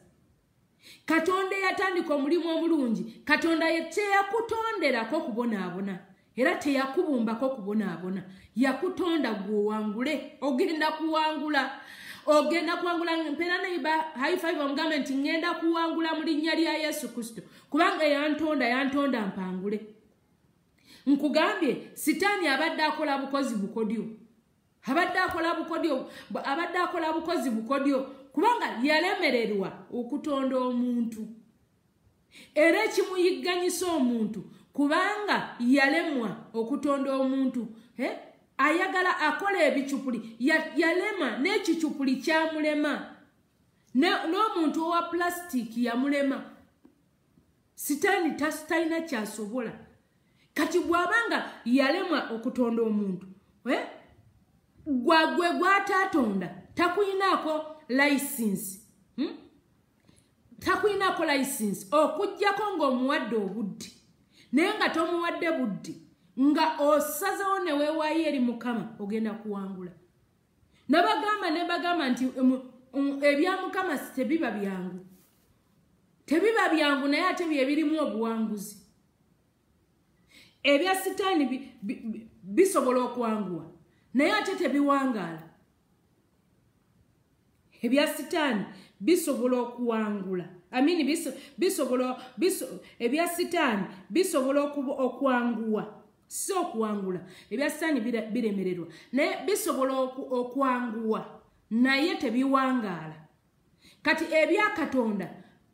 Katonda eyatandika omulimu omulungi katonda teyakutonderako kubonaabona era teyakubumbako kubonaabona. Yakutonda gwowangule ogenda kuwangula ogenda kuwangula mpeera neiba haifive omugambe nti ŋŋenda kuwangula mu linnya lya yesu kristo. Kubanga yantonda yantonda mpangule nkugambye sitaani abadde akola bukozi bukodyo. Abadde akola bukodyo abadde akola bukozi bukodyo kubanga yalemererwa okutonda omuntu. Era ekimuyigganyisa omuntu kubanga yalemwa okutonda omuntu ayagala akola ebicupuli yalema n'ekicupuli kyamulema. N'omuntu owa pulasitiiki yamulema. Sitaani talina kyasobola kati bw'abanga yalemwa okutonda omuntu gwagwe gwatatonda takuyinaako layisinsi hmm? takuyinaako layisinsi okugjako ng'omuwadde obudde naye nga tomuwadde budde nga osazewo neweewaayo eri mukama ogenda kuwangula. Nabagamba ne bagamba nti ebya mukama tebiba byangu. Tebiba byangu naye ate byebirimu obuwanguzi ebya sitaani bisobola okuwanguwa. Naye ate tebiwangaala. Ebya sitaani bisobola okuwangula. Amini bisobola ebya sitaani bisobola okwanguwa si okuwangula. Ebya sitaani biremererwa. Naye bisobola okwanguwa naye tebiwangaala. Kati ebya katonda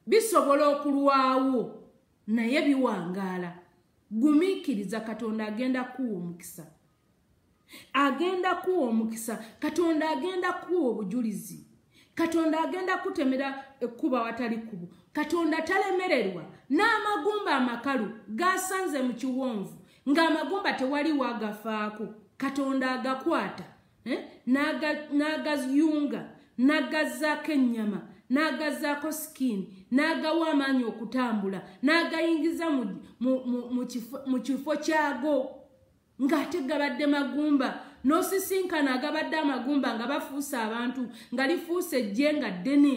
bisobola okulwawo. Naye biwangaala gumiikiriza katonda agenda kuwa omukisa. Agenda kuwa omukisa. Katonda agenda kuwa obujulizi. Katonda agenda kutemera ekkuba watali kkubo. Katonda talemererwa n'amagumba amakalu gasanze mu kiwonvu ng'amagumba tewali wagafaako katonda agakwata eh? n'agayunga n'agazaako ennyama n'agazaako sikini n'agawa amaanyi okutambula n'agayingiza mu kifo kyago ng'ate gabadde magumba n'osisinkana agabadde amagumba nga bafuuse abantu nga lifuuse ejje nga ddene.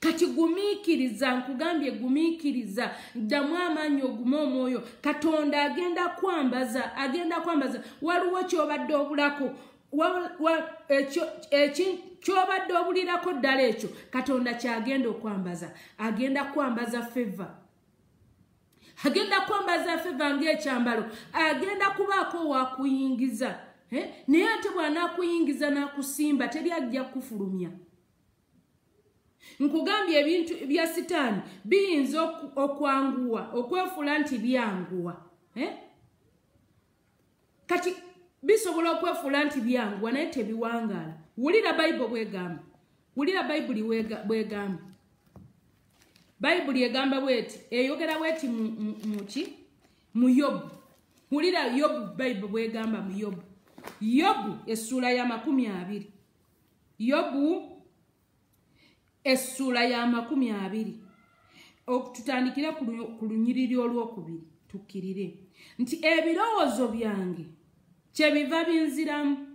Kati gumiikiriza nkugambye gumiikiriza ddamu amaanyi ogume omwoyo. Katonda agenda kwambaza agenda kwambaza. Waliwo kyobadde obulako kyobadde obulirako ddala ekyo katonda kyagenda okwambaza. Agenda kwambaza feva agenda kwambaza feva ngaekyambalo agenda kubaako wakuyingiza. Naye ate bw'anaakuyingiza n'akusimba teri ajja kufulumya nkugambye ebintu bya sitaani biyinza okwanguwa okwefuula nti byanguwa. Kati bisobola okwefuula nti byanguwa naye tebiwangaala wulira bayibuli bwegamba. Wulira bayibuli bwegamba. Bayibuli egamba bweti eyogera bweti muki mu yobu wulira yobu bayibuli bwegamba mu yobu yobu essuula ya makumi abiri. Yobu essuula ya makumi abiri. Tutandikire ku lunyiriri olwokubiri tukkirire. Nti ebirowoozo byange kyebiva binziramu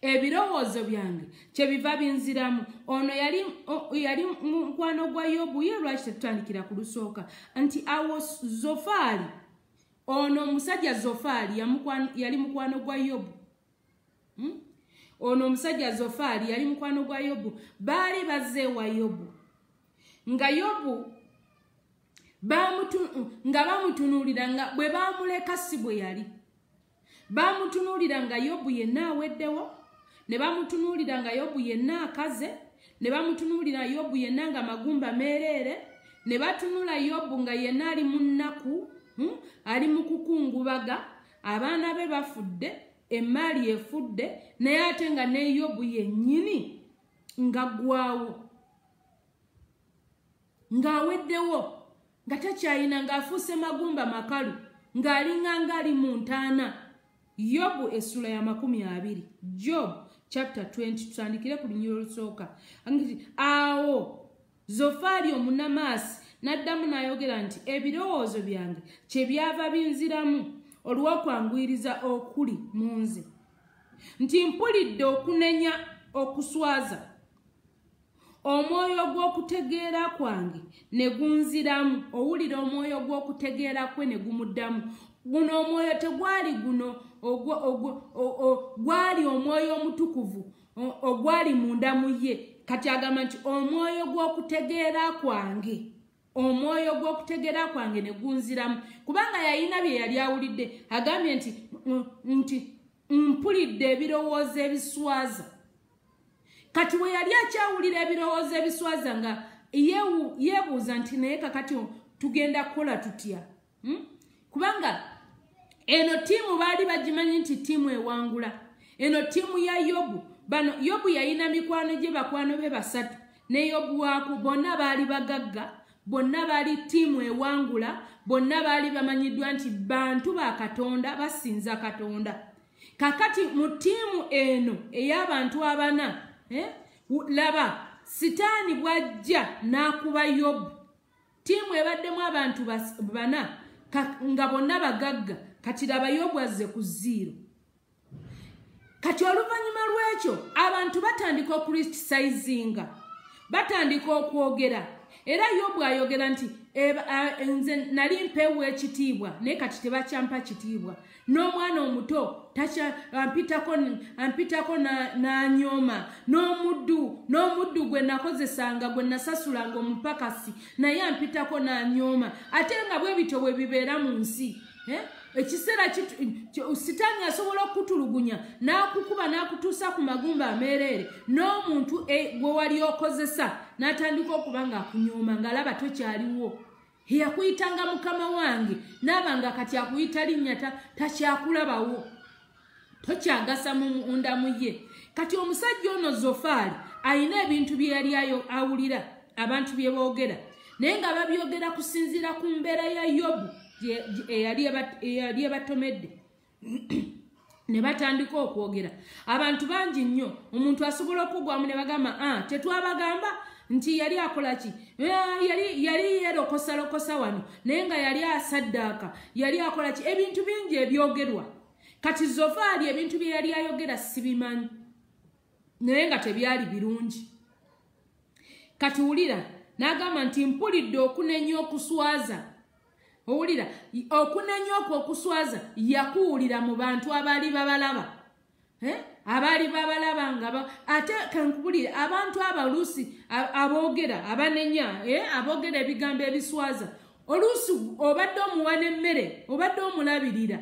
ebirowoozo byange kyebiva binziramu. Ono yali yali mukwano gwa yobu ye lwaki tetutandikira ku lusooka? Nti awo zofaali ono omusajja zofaali yali mukwano gwa yobu. Hmm? ono omusajja zofaali yali mukwano gwa yobu. Baali bazze ewa yobu. Nga yobu nga bamutunuulira nga bwe bamuleka si bwe yali. Bamutunuulira nga yobu yenna aweddewo ne bamutunuulira nga yobu yenna akaze ne bamutunuulira yobu yenna nga magumba meereere ne batunula yobu nga yenna ali mu nnaku hmm? ali mu kukungubaga abaana be bafudde emaali efudde naye ate nga ne yobu yennyini nga ggwawo ng'aweddewo nga takyayina ng'afuuse magumba makalu ng'alinganga ali mu ntaana yobu essula ya makumi abiri job chapter 20 tutandikire ku lunyiro olusooka awo zofaali omunamaasi n'addamu n'ayogera nti ebirowoozo byange kyebyava binziramu olw'okwanguyiriza okuli mu nze. Nti mpulidde okunenya okuswaza. Omwoyo gw'okutegeera kwange ne gunziramu. Owulira omwoyo gw'okutegeera kwe ne gumuddamu guno omwoyo tegwali guno gwali omwoyo omutukuvu ogwali munda mu ye. Kati agamba nti omwoyo gw'okutegeera kwange omwoyo gw'okutegeera kwange ne gunziramu. Kubanga yalina bye yali awulidde agambye nti nti mpulidde ebirowoozo ebiswaza. Kati we yali akyawulira ebirowoozo ebiswaza nga yeebuuza nti naye kakati tugenda kukola tutya? Hmm? kubanga eno ttiimu baali bagimanyi nti ttiimu ewangula. Eno ttiimu ya yobu. Bano yobu yalina mikwano gye bakwano be basatu. Ne yobu waaku bonna baali bagagga bonna baali ttiimu ewangula bonna baali bamanyiddwa nti bantu ba katonda basinza katonda. Kakati mu ttiimu eno ey'abantu abana eh? laba sitaani bw'ajja n'akuba yobu. Ttiimu ebaddemu abantu bana nga bonna bagagga kati laba yobu azze ku ziiro kati oluvannyuma lw'ekyo abantu batandika okulistisizinga batandika okwogera. Era yobu ayogera nti nze nali mpeewa ekitiibwa naye kati tebakyampa kitiibwa. N'omwana omuto ampitako n'anyooma. N'omuddu n'omuddu gwe nakozesanga gwe nasasulanga omupakasi naye ampitako n'anyooma. Ate nga bwe bityo bwe bibeera mu nsi eh? Ekiseera sitaani asobola okutulugunya n'akukuba n'akutuusa ku magumba ameereere n'omuntu e, gwe wali okozesa n'atandika okuba ng'akunyooma ng'alaba tokyaliwo. Yakuyitanga mukama wange naaba nga kati akuyita linnya takyakulabawo. Tokyagasa mundamu ye. Kati omusajja ono zofaali ayina ebintu bye yali awulira abantu bye boogera. Naye nga babyogera kusinziira ku mbeera ya yobu eyali ebatomedde ne batandika okwogera. Abantu bangi nnyo omuntu asobola okugwamu ne bagamba ah, tetwabagamba nti yali akola ki? Yali yerokosalokosa wano naye nga yali asaddaaka yali akola ki? Ebintu bingi ebyogerwa. Kati zofaali ebintu bye yali ayogera sibimanyi naye nga tebyali birungi. Kati wulira n'agamba nti mpulidde okunenya okuswaza owulira okunenya okwo okuswaza yakuwulira mu bantu abaali babalaba. Abaali babalaba nga ate kankubulire abantu abaluusi aboogera abanenya aboogera ebigambo ebiswaza. Oluusi obadde omuwa n'emmere obadde omulabirira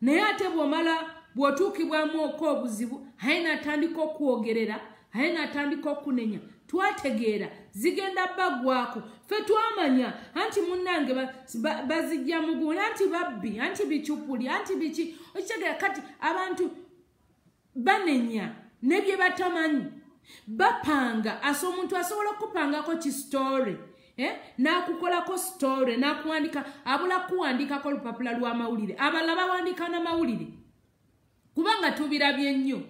naye ate bw'omala bw'otuukibwamu oka obuzibu aye natandika okwogerera aye natandika okunenya twategeera zigenda baggwako fe twamanya anti munnange bazijja mugula anti babbi anti bicupuli anti biki okitegeera kati abantu banenya nebye batamanyi. Bapanga asa omuntu asobola okupangako kisitore eh? nakukolako sitore nakuwandika abula kuwandikako olupapula lwamawulire abala bawandika namawulire kubanga tubirabye nnyo.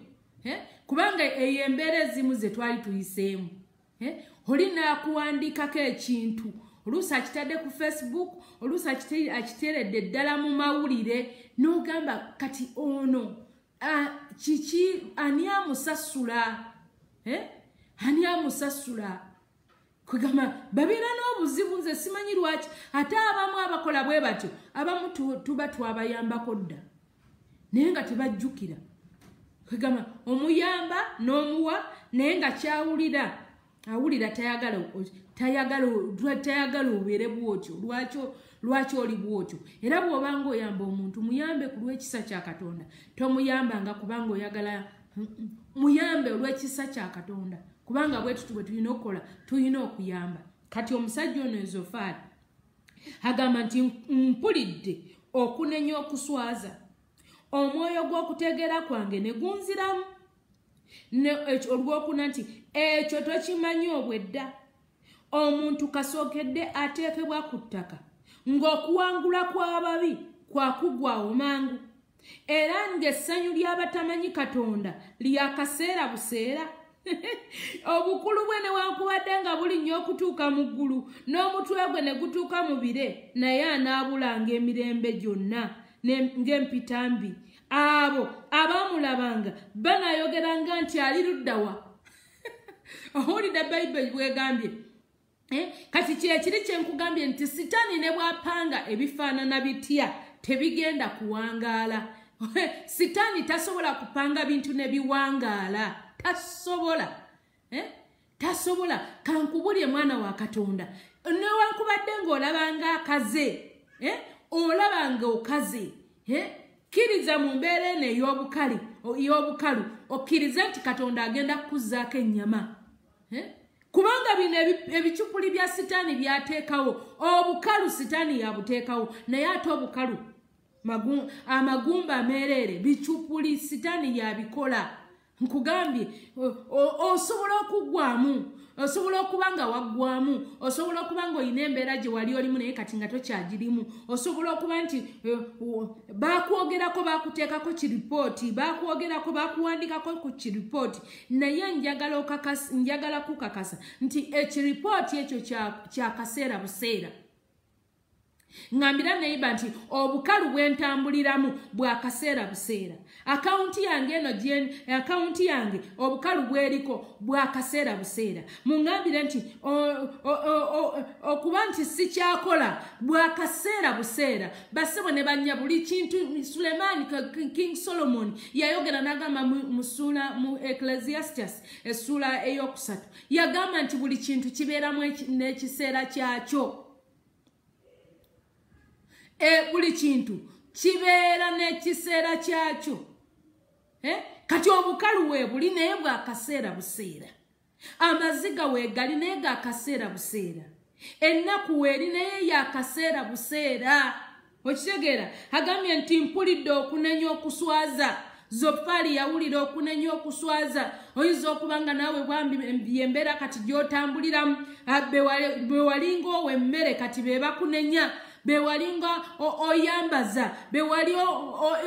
Eh? kubanga eyo embeera ezimu zetwali tuyiseemu eh? oli nakuwandikako ekintu. Oluusi akitadde ku facebook oluusi akiteredde ddala mu mawulire nogamba kati ono kiki? Ani amusasula? Eh? ani amusasula? Kwegamba babeera n'obuzibu nze simanyi lwaki. Ate abamu abakola bwe batyo abamu tuba twabayambako dda. Naye nga tebajjukira. Kwegamba omuyamba n'omuwa naye nga kyawulira awulira tayagala obeere bwotyo. Lwaki oli bwotyo. Era bw'obanga oyamba omuntu muyambe ku lw'ekisa kya katonda. Tomuyambanga kubanga oyagala muyambe olw'ekisa kya katonda. Kubanga bwetutu bwe tulina okukola tulina okuyamba. Kati omusajja ono ezofaali agamba nti mpulidde okunenya okuswaza. Omwoyo gw'okutegeera kwange ne gunziramu olwokuna nti ekyo tokimanyi obwedda. Omuntu kasookedde ateekebwa ku ttaka ng'okuwangula kw'ababi kwakugwawo mangu era ng'essanyu ly'abatamanyi katonda lyakaseera buseera. Obukulu bwe newankubadde nga buli nnyo okutuuka mu ggulu n'omutwe gwe ne gutuuka mu bire naye anaabulanga emirembe gyonna ng'empita mbi abo abaamulabanga banayogeranga nti ali luddawa owulidde bayibuli bwegambye eh? kati kyekiri kyenkugambye nti sitaani ne bwapanga ebifaanana bitya tebigenda kuwangaala sitaani tasobola kupanga bintu ne biwangaala tasobola eh? tasobola kankubulye mwana wa katonda newankubadde ng'olabanga akaze eh? olabanga okaze eh? Kkiriza mu mbeera eno ey'obukalu okkirize nti katonda agenda kukuzaako ennyama. Kubanga bino ebicupuli bya sitaani byateekawo obukalu sitaani yabuteekawo naye ate obukalu amagumba ameereere bicupuli sitaani yabikola. Nkugambye osobola okugwamu osobola okuba nga waggwamu osobola okuba nga olina embeera gye wali olimu naye kati nga tokyagirimu osobola okuba nti eh, bakwogerako bakuteekako kiripooti bakwogerako bakuwandikako ku kiripooti naye njagala kukakasa nti ekiripooti ekyo kyakaseera buseera ŋambira neiba nti obukalu bwentambuliramu bwakaseera buseera. Akawunti yange eno akawunti yange obukalu bweriko bwakaseera buseera. Muŋambire nti okuba nti sikyakola bwakaseera buseera. Basebo ne banya buli kintu sulemaani king solomon yayogera nagamba musuula mu ecclesiastus essuula eyokusatu. Yagamba nti buli kintu kibeeramu n'ekiseera kyakyo buli kintu kibeera n'ekiseera kyakyo. Eh? kati obukalu weebuli naye bwakaseera buseera. Amaziga weegali naye gakaseera buseera. Ennaku weeri naye yakaseera buseera. Okitegeera agambye nti mpulidde okunenya okuswaza. Zopaali yawulira okunenya okuswaza. Oyinza okuba nga naawe bwambi yembeera kati gyotambuliramu. Bewalinga owo emmere kati be bakunenya bewalinga oyambaza bewali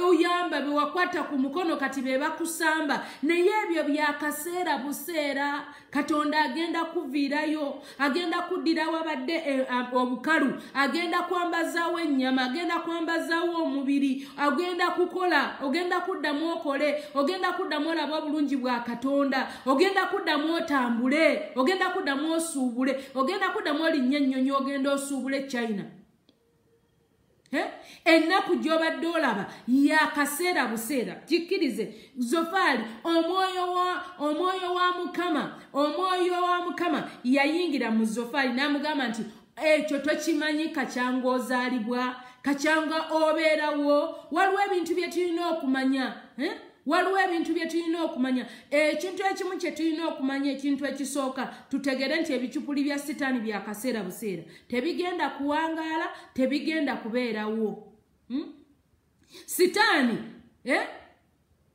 oyamba bewakwata ku mukono kati be bakusamba naye ebyo byakaseera buseera katonda agenda kuviirayo agenda kuddirawo abadde e, obukalu agenda kwambazaawo ennyama agenda kwambazaawo omubiri agenda kukola ogenda kuddamu okole ogenda kuddamu olaba obulungi bwa katonda ogenda kuddamu otambule ogenda kuddamu osuubule ogenda kuddamu olinnya ennyonyi ogenda osuubule china ennaku gy'obadde olaba yakaseera buseera. Kikkirize zofaali omwoyo wa mukama omwoyo wa mukama yayingira mu zofaali n'amugamba nti ekyo tokimanyi kacyanga ozaalibwa kacyanga obeerawo. Waliwo ebintu bye tulina okumanya waliwo ebintu bye tulina okumanya. Ekintu ekimu kye tulina okumanya ekintu ekisooka tutegere nti ebicupuli bya sitaani byakaseera buseera. Tebigenda kuwangaala tebigenda kubeerawo. Hmm? sitaani eh?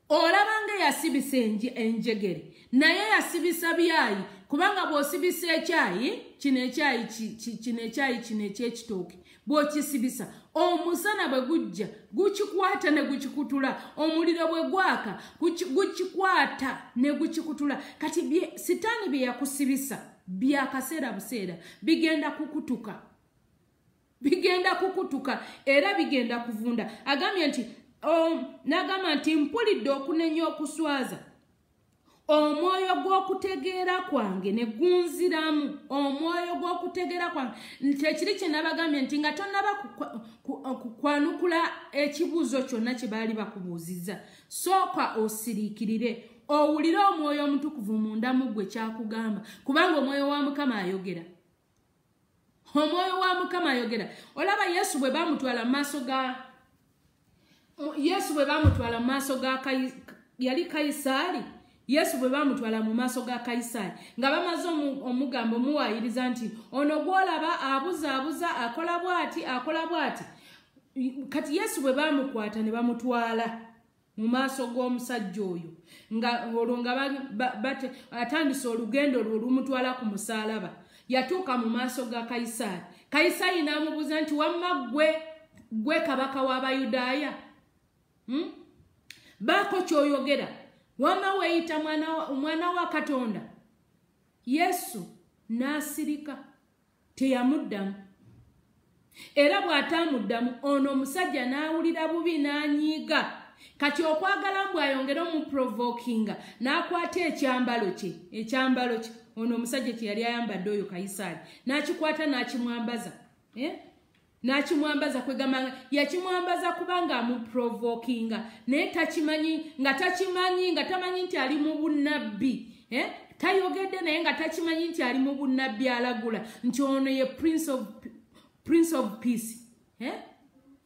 olaba nga yasibisa enjegere naye yasibisa byayi. Kubanga bw'osibisa ekyayi kino ekyayi kino ekyayi kino ekyekitooke. Bw'okisibisa omusana bwe gujja gukikwata ne gukikutula. Omuliro bwe gwaka gukikwata ne gukikutula. Kati sitaani bye yakusibisa byakaseera buseera bigenda kukutuka. Bigenda kukutuka era bigenda kuvunda. Agambye nti n'agamba nti mpulidde okunenya okuswaza omwoyo gw'okutegeera kwange ne gunziramu. Omwoyo gw'okutegeera kwange. Tekiri kyenabagambye nti nga tonaba kwanukula ekibuuzo kyonna kye baali bakubuuzizza sooka osiriikirire. Owulire omwoyo omutukuvu mundamu gwe kyakugamba kubanga omwoyo wa mukama ayogera. Omwoyo wa mukama ayogera. Olaba yesu bwe bamutwala mumaaso ga yesu bwe bamutwala mu maaso ga yali kayisaali yesu bwe bamutwala mu maaso ga kayisaali nga bamaze omugambo omuwaayiriza nti ono gwolaba abuzaabuza akola bwati akola bwati. Kati yesu bwe bamukwata ne bamutwala mu maaso g'omusajja oyo nga olwo nga atandise olugendo lwe olumutwala ku musaalaba yatuuka mu maaso ga kayisaali kayisaali n'amubuuza nti wamma gwe gwe kabaka w'abayudaaya? Hmm? baako ky'oyogera wama weeyita omwana wa katonda. Yesu n'asirika teyamuddamu. Era bw'ataamuddamu ono omusajja n'awulira bubi n'anyiiga. Kati okwagala mbw'ayongera omuprovokinga n'akwata ekyambalo kye ekyambalo kye ono omusajja kye yali ayambadde oyo kayisaali n'akikwata n'akimwambaza eh? N'akimwambaza kwegamba yakimwambaza kubanga amuprovokinga naye takimanyi nga takimanyi nga tamanyi nti ali mu bunnabbi eh? tayogedde naye nga takimanyi nti ali mu bunnabbi alagula nti ono ye prince of, prince of peace eh?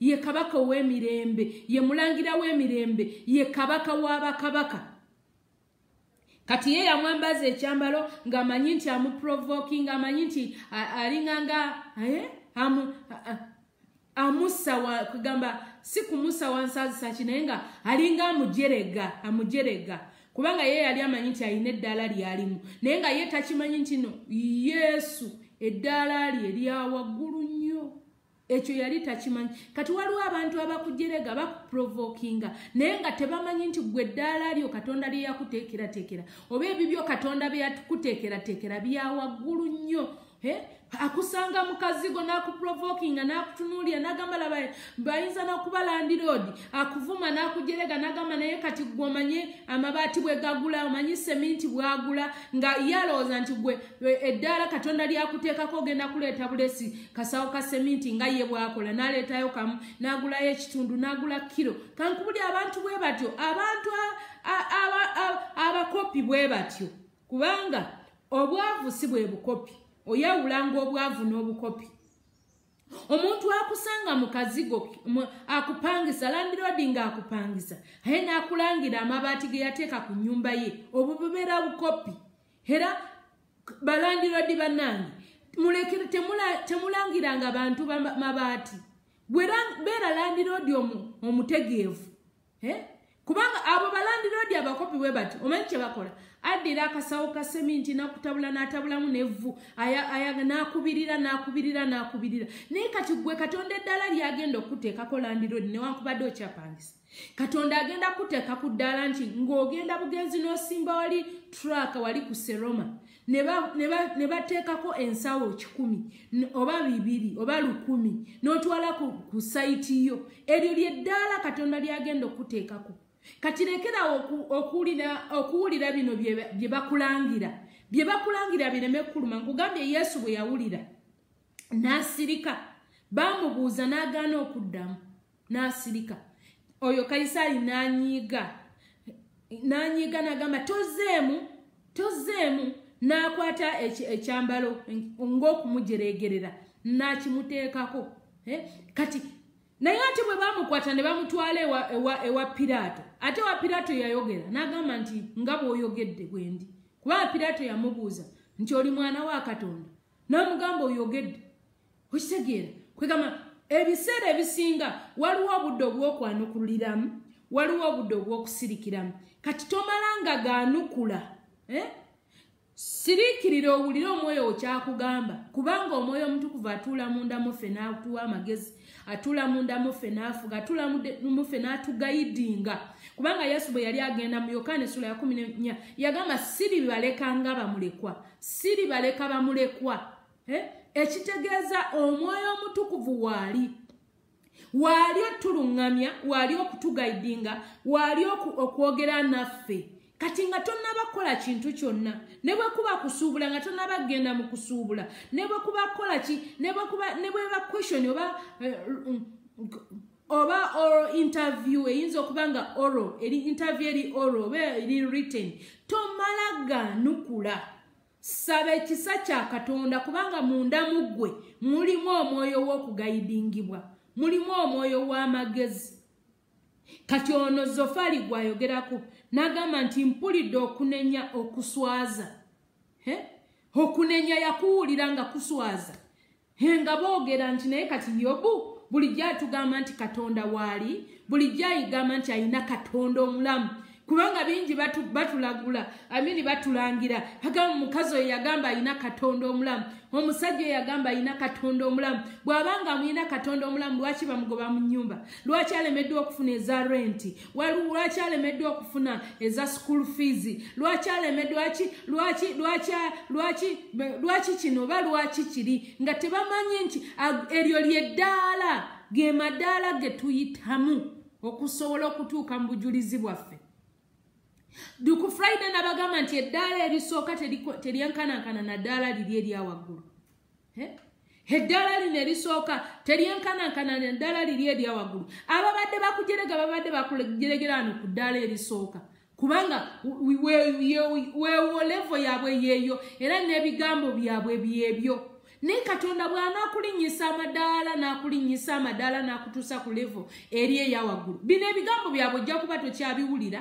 ye kabaka ow'emirembe ye mulangira w'emirembe ye kabaka w'abakabaka kati ye yamwambaza ekyambalo ng'amanyi nti amuprovokinga amanyi nti alinganga eh? Amusa kugamba si kumusa wansazisa ki naye nga alinga amujerega amujerega. Kubanga ye yali amanyi nti alina eddaala lyalimu. Naye nga ye takimanyi nti no yesu eddaala lye lyawaggulu nnyo. Ekyo yali takimanyi. Kati waliwo abantu abakujerega bakuprovokinga. Naye nga tebamanyi nti gwe eddaala lyo katonda lyeyakuteekerateekera oba ebibyo katonda byeyakuteekerateekera byawaggulu nnyo akusanga mukazigo nakuprovokinga nakutunuulira nagamba laba bayinza nokuba landiroodi akuvuma nakujerega nagamba naye kati gweomanye amabaati bwe gagula omanyi seminti bwagula nga yalowooza nti gwe eddaala katonda lyakuteekako ogenda kuleeta bulesi kasawo ka seminti nga ye bwakola naleetayo kamu nagulayo ekitundu nagula kiro kankubuli abantu bwe batyo abantu abakopi bwe batyo. Kubanga obwavu si bwe bukopi oyawulanga obwavu n'obukopi. Omuntu akusanga mu kazigo akupangisa landirodi nga akupangisa aye n'akulangira amabaati ge yateeka ku nnyumba ye obwo bubeera bukopi. Era balandirodi bannange mulekere temulangiranga bantu mabaati. Beera landirodi omutegeevu kubanga abo balandirodi abakopi bwe bati omanyi kye bakola addira akasawo ka seminti nakutabula natabulamu nevvu. Nakubirira nakubirira nakubirira. Naye kati gwe katonda eddala lyagenda okuteekako landirodi newankubadde okyapangisa. Katonda agenda kuteeka ku ddaala nti ng'ogenda bugenzi n'osimba wali traka wali ku seroma ne bateekako ensawo kikumi oba bibiri oba lukumi n'otwala ku sayiti yo. Eryo lyeddaala katonda lyagenda okuteekako kati lekerawo okuwulira bino bye bakulangira. Bye bakulangira bireme kuluma nkugambye yesu bwe yawulira n'asirika. Bamubuuza n'agaana okuddamu n'asirika. Oyo kayisaali n'anyiiga n'anyiiga n'agamba tozeemu tozeemu n'akwata ekyambalo ng'okumujeregerera n'akimuteekako. Eh? kati naye ate bwe bamukwata ne bamutwala ewa piraato ate wa piraato yayogera n'agamba nti nga bw'oyogedde bwendi kubanga piraato yamubuuza nti oli mwana wa katonda? N'amugamba oyogedde. Okitegeera kwegamba ebiseera ebisinga waliwo obudde obw'okwanukuliramu waliwo obudde obw'okusirikiramu. Kati tomalanga gaanukula eh? siriikirira owulire omwoyo okyakugamba kubanga omwoyo omutukuvu atuula munda muffe n'atuwa amagezi atula munda muffe n'afuga atula muffe n'atugayidinga kubanga yesu bwe yali agenda mu yokaana essula ya kumi nenya yagamba siri balekanga bamulekwa siri baleka bamulekwa. Eh? ekitegeeza omwoyo omutukuvu waali waali otuluŋŋamya waali okutugayidinga waali okwogera naffe kati nga tonnabakola kintu kyonna ne bwe kuba kusuubula nga tonnabagenda mu kusuubula ne bwe kuba kukola ki ne bweba question oba eh, oba oral interview eyinza okuba nga oral eri interview eri oral oba eri written tomala ganukula. Saba ekisa kya katonda kubanga munda mu ggwe mulimu omwoyo w'okugayidingibwa mulimu omwoyo w'amagezi. Kati ono zofaali gwayogerako n'agamba nti mpulidde okunenya okuswaza. Okunenya yakuwulira nga kuswaza. Nga boogera nti naye kati yobu bulijjo atugamba nti katonda waali bulijjo ayigamba nti ayina katonda omulamu kubanga bingi batulagula. Amini batulangira. Agamba mukazi oyo yagamba alina katonda omulamu. Omusajja oyo yagamba alina katonda omulamu. Bw'abanga amulina katonda omulamu lwaki bamugoba mu nyumba lwaki alemeddwa okufuna eza renti lwaki alemeddwa okufuna eza school fees? Lwaki alemeddwaki lwaki lwaki lwaki lwaki kino? Oba lwaki kiri? Nga tebamanyi nti eryo lyeddaala ge madaala ge tuyitamu okusobola okutuuka mu bujulizi bwaffe duku friday nabagamba nti eddaala erisooka teryenkanankana naddaala liri eryawaggulu eddaala lino erisooka teryenkanankana naddaala liri eryawaggulu ababadde bakujerega babadde bakujeregera wano ku ddaala erisooka. Kubanga weewo levo yaabwe yeeyo era n'ebigambo byabwe byebyo. Naye katonda bw'anaakulinnyisa amadaala n'akulinnyisa amadaala n'akutuusa ku levo eri eyawaggulu bino ebigambo byabwe ojja kuba tokyabiwulira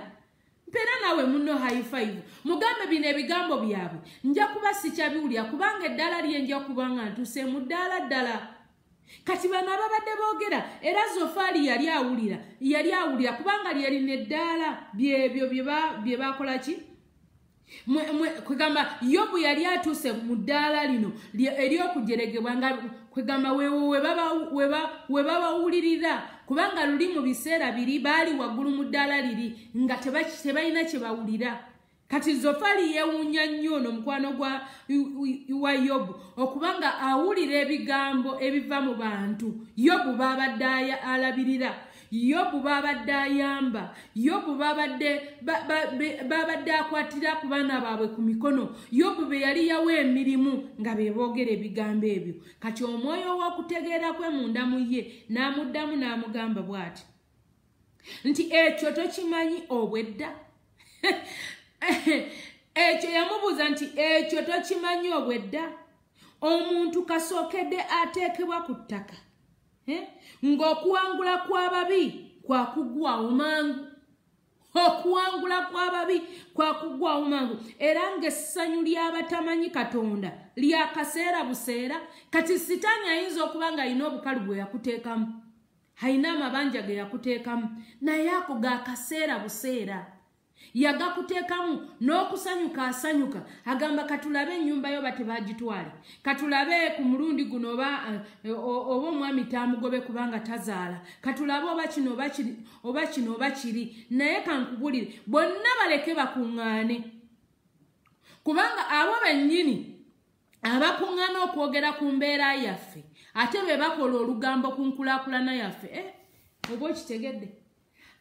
mpeera naawe muno high five. Mugambe bino ebigambo byabwe. Nja kuba sikyabiwulira kubanga eddaala lye nja kuba nga ntuse mu ddaala ddala. Kati bano ababadde boogera era zofaali yali awulira yali awulira kubanga lyerina eddaala byebyo bye bakola ki? Kwegamba yobu yali atuuse mu ddaala lino ery'okujeregebwa nga kwegamba we babawulirira kubanga luli mu biseera biri baali waggulu mu ddaala liri nga tebalina kye bawulira. Kati zofali yeewuunya nnyo ono mukwano wa yobu okubanga awulira ebigambo ebiva mu bantu. Yobu baabadde alabirira yobu baabadde ayamba yobu baabadde akwatira ku baana baabwe ku mikono. Yobu be yali yawa emirimu nga beeboogera ebigambo ebyo. Kati omwoyo w'okutegeera kwe munda mu ye n'amuddamu n'amugamba bw'ati. Nti ekyo tokimanyi obwedda? Ekyo yamubuuza nti ekyo tokimanyi obwedda? Omuntu kasookedde ateekebwa ku ttaka ng'okuwangula kw'ababi kwakuggwawo mangu okuwangula kw'ababi kwakuggwawo mangu era ng'essanyu ly'abatamanyi katonda lyakaseera buseera kati sitaani ayinza okuba ng'alina obukalu bwe yakuteekamu? Alina amabanja ge yakuteekamu? Naye ako gaakaseera buseera yagakuteekamu n'okusanyuka asanyuka agamba katulabe ennyumba yo batebagitwale katulabe ku mulundi guno oba eh, oba omwami tamugobe kubanga tazaala. Katulabe oba kino oba kino oba kiri naye kankubulire bonna baleke bakuŋŋaane kubanga abo bennyini abakuŋŋaana okwogera ku mbeera yaffe ate be bakola olugambo ku nkulaakulana yaffe eh, oba okitegedde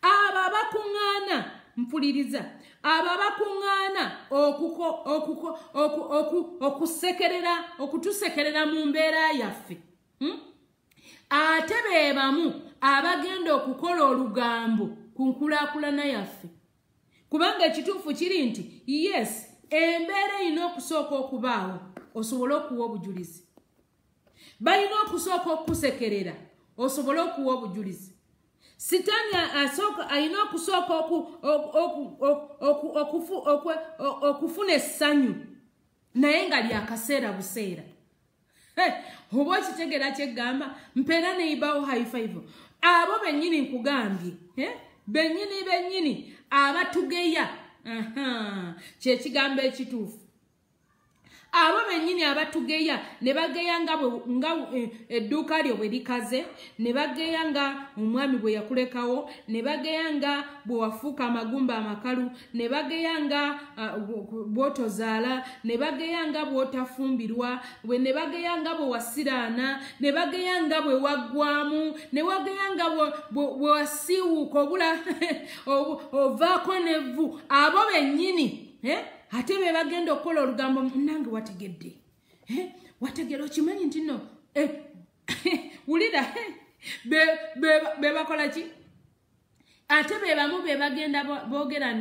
abo abakuŋŋaana mpuliriza. Abo abakuŋŋaana okusekerera okutusekerera mu mbeera yaffe hmm? ate be bamu abagenda okukola olugambo ku nkulaakulana yaffe. Kubanga ekituufu kiri nti yes embeera erina okusooka okubaawo osobole okuwa obujulizi. Balina okusooka okusekerera osobole okuwa obujulizi sitaani asooka alina okusooka okufuna essanyu naye nga lyakaseera buseera. Oba okitegeera kyeggamba mpeera neibawo high five. Abo bennyini nkugambye bennyini bennyini abatugeya. Kyekigambo ekituufu abo bennyini abatugeya ne bageya nga e, edduuka lyo bwe likaze ne bageya nga omwami bwe yakulekawo ne bageya nga bwe wafuuka amagumba amakalu ne bageya nga bwotozaala ne bageya nga bwotafumbirwa ne bageya nga bwe wasiraana ne bageya nga bwe waggwamu ne wageya nga bwe wasiiwuuka obula ovaako nevvu abo bennyini eh? Ate be bagenda okukola olugambo nange wategedde. Wategere okimanyi nti no eh, wulira be bakola ki? Ate be bamu be bagenda boogera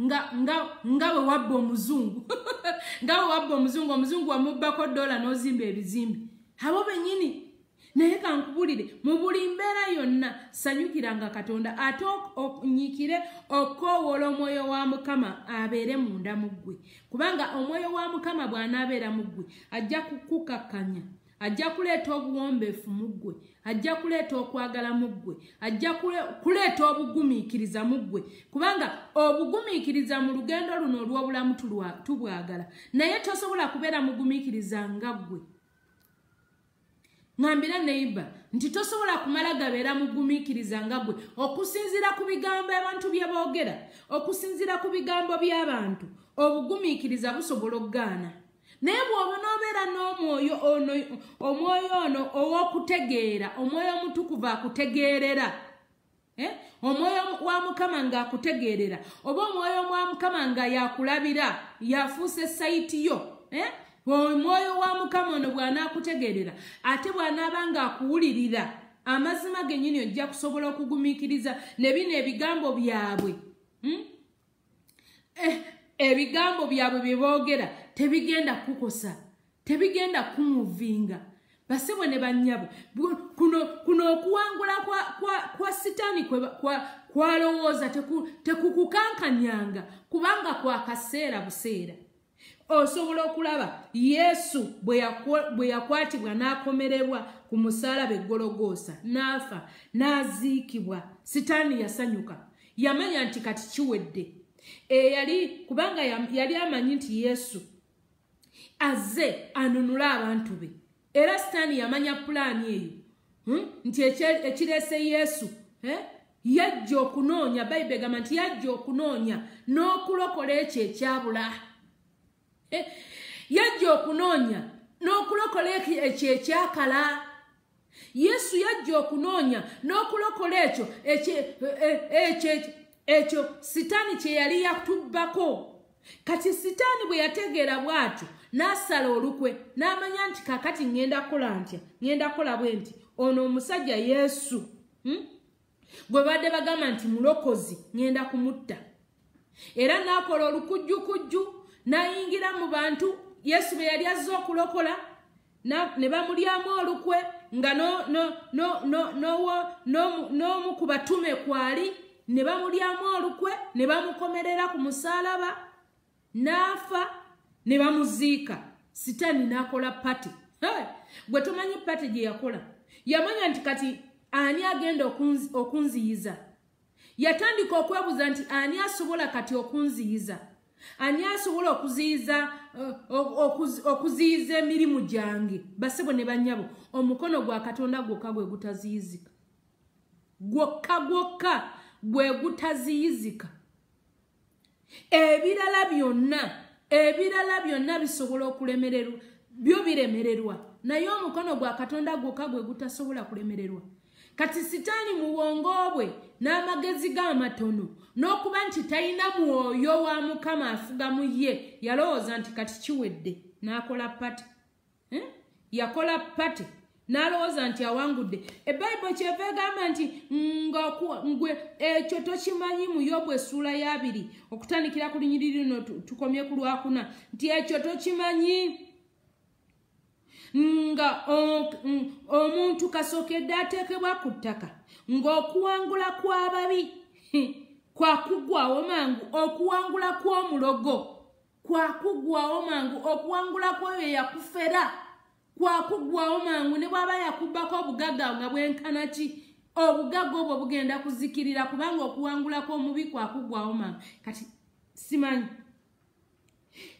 nga bwe wabba omuzungu nga bwe wabba omuzungu omuzungu wamubbako dola n'ozimba ebizimbe. Abo bennyini naye kankubulire mu buli mbeera yonna sanyukiranga katonda ate onyikire okoowoola omwoyo wa mukama abeere munda mu ggwe. Kubanga omwoyo wa mukama bw'anaabeera mu ggwe ajja kukukakkanya ajja kuleeta obuwombeefu mu ggwe ajja kuleeta okwagala mu ggwe ajja kuleeta obugumiikiriza mu ggwe. Kubanga obugumiikiriza mu lugendo luno olw'obulamu tubwagala. Naye tosobola kubeera mugumiikiriza nga ggwe ŋambira neiba nti tosobola kumala gabeera mugumiikiriza nga gwe okusinziira ku bigambo abantu bye boogera okusinziira ku bigambo by'abantu obugumiikiriza busobola okugaana naye bw'oba n'obeera n'omwoyo ono omwoyo ono ow'okutegeera omwoyo omutukuvu akutegeerera eh? omwoyo wa mukama ng'akutegeerera oba omwoyo wa mukama nga yakulabira yafuusa esayiti yo eh? Omwoyo wa mukama ono bw'anaakutegeerera ate bw'anaaba ng'akuwulirira amazima gennyini ojja kusobola okugumiikiriza ne bino ebigambo byabwe hmm? eh, ebigambo byabwe bye boogera tebigenda kukosa tebigenda kumuvinga basebwe ne bannyabo kuno okuwangula kwa sitaani kwalowooza tekukukankanyanga kubanga kwakaseera buseera osobola okulaba yesu bwe yakwatibwa n'akomererwa ku musaalaba eggologoosa n'afa n'aziikibwa sitaani yasanyuka. Yamanya nti kati kiwedde. Eyali kubanga yali amanyi nti yesu azze anunule abantu be. Era sitaani yamanya pulaani eyo. Hmm? nti ekireese yesu eh? yajja okunoonya bayibuli egamba nti yajja okunoonya n'okulokola ekyo ekyabula yajja okunoonya n'okulokola ekyo ekyakala. Yesu yajja okunoonya n'okulokola ekyo ekyo sitaani kye yali yatubbako. Kati sitaani bwe yategeera bw'atyo n'asala olukwe n'amanya nti kakati ŋŋenda kukola ntya? Ŋŋenda kukola bwe nti ono omusajja yesu hmm? gwe badde bagamba nti mulokozi ŋŋenda kumutta. Era n'akola olukujjukujju n'ayingira mu bantu yesu be yali azze okulokola ne bamulyamu olukwe nga n'omu ku batume kwali ne bamulyamu olukwe ne bamukomerera ku musaalaba n'afa ne bamuziika. Sitaani n'akola pati. Gwe tomanyi pati gye yakola? Yamanya nti kati ani agenda okunziyiza? Yatandika okwebuuza nti ani asobola kati okunziyiza ani asobola okuziyiza okuziyiza emirimu gyange? Basebo ne banyabo omukono gwa katonda gwokka gwe gutaziyizika. Gwokka gwokka gwe gutaziyizika. Ebirala byonna ebirala byonna bisobola okulemererwa byo biremererwa. Naye omukono gwa katonda gwokka gwe gutasobola kulemererwa kati sitaani mu bwongo bwe n'amagezi g'amatono n'okuba nti talina mwoyo wa mukama afuga mu ye yalowooza nti kati kiwedde n'akola pate yakola pate n'alowooza nti awangudde. Ebayibuli kyeva egamba nti ngwe ekyo tokimanyi mu yobu essuula y'abiri okutandikira ku linyiriri lino tukomye ku lwakuna. Nti ekyo tokimanyi nga omuntu kasookedde ateekebwa ku ttaka ng'okuwangula kw'ababi kwakugwawo mangu okuwangula kw'omulogo kwakugwawo mangu okuwangula kw'oyo yakufera kwakugwawo mangu ne bw'aba yakubbako obugagga nga bwenkana ki? Obugagga obwo bugenda kuzikirira kubanga okuwangulako omubi kwakugwawo mangu. Kati simanyi.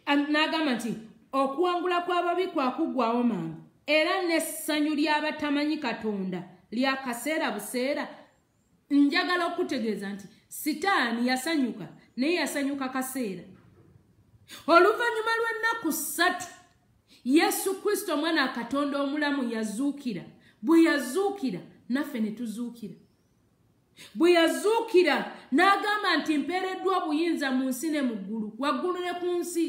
N'agamba nti okuwangula kw'ababi kwakugwawo mangu era n'essanyu ly'abatamanyi katonda lya kaseera buseera njagala okutegeeza nti sitaani yasanyuka naye yasanyuka kaseera. Oluvannyuma lw'ennaku ssatu yesu kristo omwana katonda omulamu yazuukira. Bwe yazuukira naffe ne tuzuukira. Bwe yazuukira n'agamba nti mpeereddwa obuyinza mu nsi ne mu ggulu waggulu ne ku nsi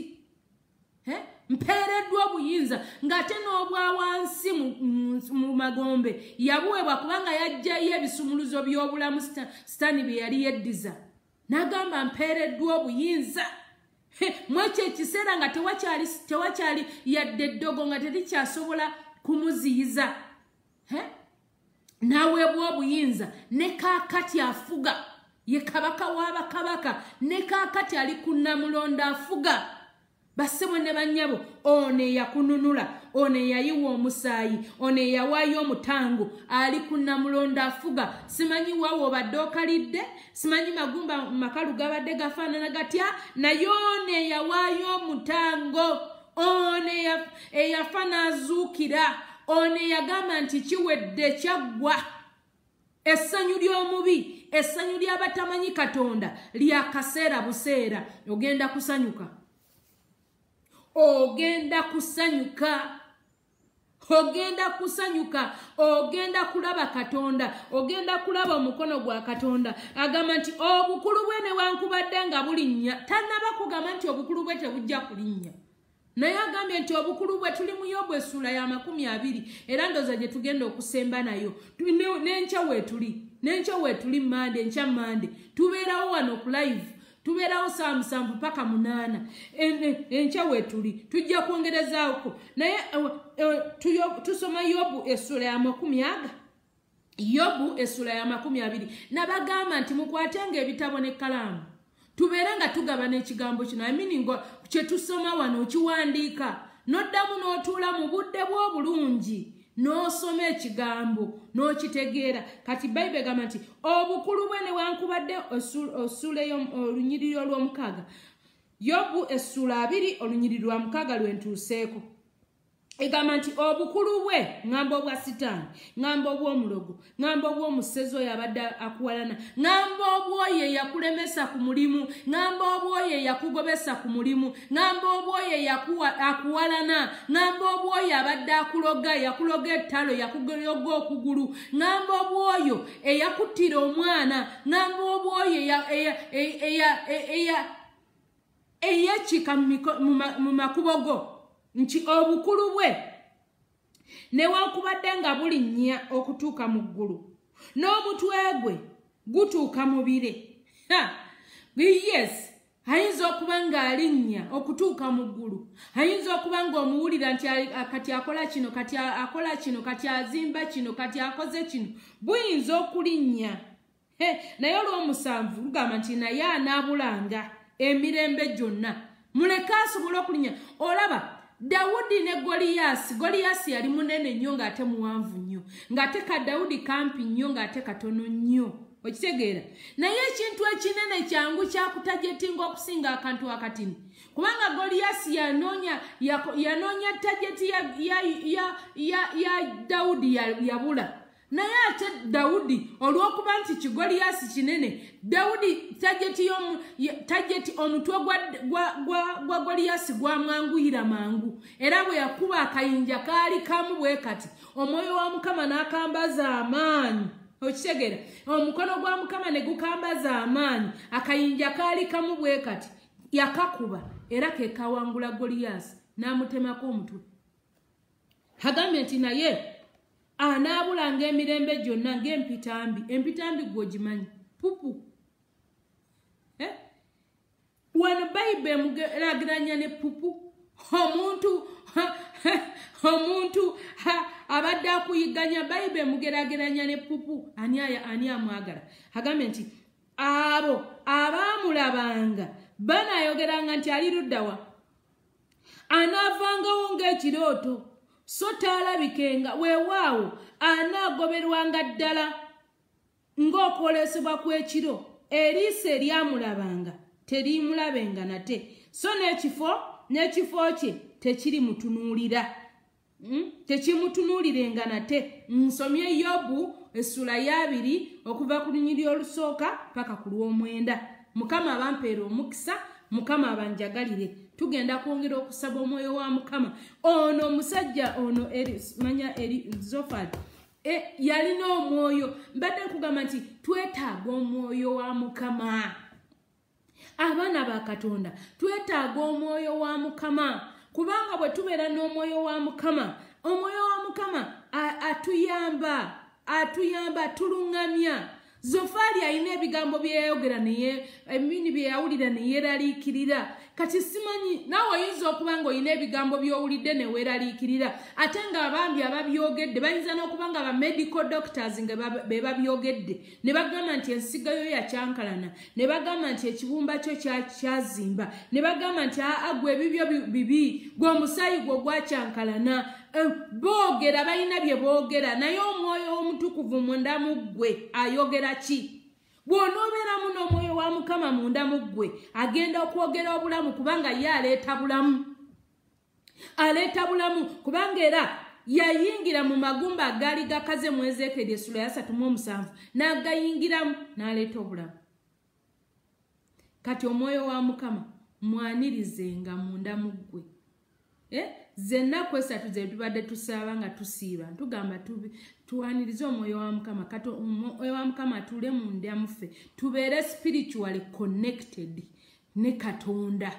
mpeereddwa obuyinza ng'ate n'obwa wansi mu magombe yabuweebwa kubanga yajjayo ebisumuluzo by'obulamu sitaani bye yali yeddiza. N'agamba mpeereddwa obuyinza. Mu ekyo ekiseera nga tewakyali yadde eddogo nga terikyasobola kumuziyiza. N'aweebwa obuyinza ne kaakati afuga. Ye kabaka w'abakabaka ne kaakati ali ku nnamulonda afuga bassebo ne bannyabo ono eyakununula ono eyayiwa omusaayi ono eyawaayo omutango ali ku nnamulonda afuga. Simanyi waawo obadde okalidde? Simanyi magumba makalu gabadde gafaanana gatya? Naye ono eyawaayo omutango ono eyafa n'azuukira ono eyagamba nti kiwedde kyaggwa. Essanyu ly'omubi essanyu ly'abatamanyi katonda lyakaseera buseera. Ogenda kusanyuka ogenda kusanyuka ogenda kusanyuka ogenda kulaba katonda ogenda kulaba omukono gwa katonda. Agamba nti obukulu bwe newankubadde nga bulinnya tanaba kugamba nti obukulu bwe tebujja kulinnya. Naye agambye nti obukulu bwe tuli mu yobu essuula ya makumi abiri era ndoza gye tugenda okusemba nayo. N'enkya weetuli n'enkya weetuli mande enkya mande. Tubeerawo wano ku live tubeerawo saa musanvu paka munaana. Enkya weetuli tujja kwongerezaako. Naye tusoma yobu essula ya makumi aga. Yobu essula ya makumi abiri. Nabagamba nti mukwatenga ebitabo n'ekkalaamu tubeere nga tugaba n'ekigambo kino. Amini ngo kyetusoma wano okiwandiika. N'oddamu n'otuula mu budde bw'obulungi n'osoma ekigambo n'okitegeera. Kati bayibuli egamba nti obukulu bwe newankubadde osuula olunyiriri olw'omukaaga yobu essuula abiri olunyiriri lwa mukaaga lwentuuseeko egamba nti obukulu bwe ŋŋamba obwa sitaani ŋŋamba obw'omulogo ŋŋamba obw'omusezi oyo abadde akuwalana ŋŋamba obwoyo eyakulemesa ku mulimu ŋŋamba obwoyo eyakugobesa ku mulimu ŋŋamba obwoyo akuwalana ŋŋamba obwoyo abadde akuloga yakuloga ettalo yakuloga okugulu ŋŋamba obwoyo eyakuttira omwana ŋŋamba obwoyo eyekika mu makubo go nti obukulu bwe newankubadde nga bulinnya okutuuka mu ggulu n'omutwe gwe gutuuka mu bire. Yes ayinza okuba ng'alinnya okutuuka mu ggulu ayinza okuba ng'omuwulira nti kati akola kino kati akola kino kati azimba kino kati akoze kino buyinza okulinnya. Naye olw'omusanvu lugamba nti naye anaabulanga emirembe gyonna. Muleke asobole okulinnya. Olaba dawudi ne goliyasi goliyasi yali munene nnyo ng'ate muwanvu nnyo. Ng'ate ka dawudi kampi nnyo ng'ate katono nnyo. Okitegeera? Naye ekintu ekinene kyangu kyakutajetinga okusinga akantu akatini. Kubanga goliyasi yanoonya yanoonya tajeti ya, ya, ya, ya, ya dawudi yabula. ya naye ate dawudi olw'okuba nti kigoliyasi kinene dawudi tageti omutwe gwa goliyasi gwamwanguyira mangu. Era bwe yakuba akayinja kaali kamu bwe kati omwoyo wa mukama n'akambaza amaanyi. Okitegeera omukono gwa mukama ne gukambaza amaanyi akayinja kaali kamu bwe kati yakakuba era kekawangula goliyasi n'amutemako omutwe. Agambye nti naye anaabulanga emirembe gyonna ngaempitambi empitambi gwogimanyi pupu. Eh? wano bayibu emugerageranya ne pupu omuntu omuntu abadde akuyiganya bayibu emugerageranya ne pupu ani ani amwagala? Agambe nti abo abaamulabanga banaayogeranga nti ali luddawa anaavangawo ng'ekirooto so taalabikenga weewaawo anaagoberwanga ddala ng'okwolesebwa kw'ekiro? Eriisa eryamulabanga teriimulabenga nate. So n'ekifo n'ekifo kye tekiri mutunuulira hmm? tekimutunuulirenga nate. Nsomye yobu essula y'abiri okuva ku lunyiri olusooka paka ku lw'omwenda. Mukama abampeera omukisa mukama abanjagalire tugenda kwongera okusaba omwoyo wa mukama. Ono omusajja ono manya eri zofal e, yalina omwoyo. Mbadde nkugamba nti twetaaga omwoyo wa mukama. Abaana ba katonda twetaaga omwoyo wa mukama. Kubanga bwe tubeera n'omwoyo wa mukama omwoyo wa mukama atuyamba atuyamba atuluŋŋamya. Zofaali alina ebigambo byeyayogera emini byeyawulira neyeraliikirira kati simanyi naawe oyinza okuba nga olina ebigambo byowulidde neweeraliikirira ate nga abambi ababyogedde bayinza n'okuba nga bamedical doctors nga be babyogedde. Ne bagamba nti ensigayo yakyankalana. Ne bagamba nti ekibumba kyo kyazimba. Ne bagamba nti agwe ebibyo bibi gwe omusaayi gwe gwakyankalana. Eh, boogera balina bye boogera. Naye omwoyo omutukuvu mundamu ggwe ayogera ki bw'onoobeeramu n'omwoyo wa mukama munda mu ggwe agenda okwogera obulamu kubanga ye aleeta bulamu. Aleeta bulamu kubanga era yayingira mu magumba agaali gakaze mu ezeekeri essula ya satu mu omusanvu n'agayingiramu n'aleeta obulamu. Kati omwoyo wa mukama mwanirizenga munda mu ggwe. Eh? zennaku esatu ze tubadde tusaaba nga tusiiba tugamba tuwanirize omwoyo wa mukama. Omwoyo wa mukama atule mundamuffe tubeere spiritually connected ne katonda.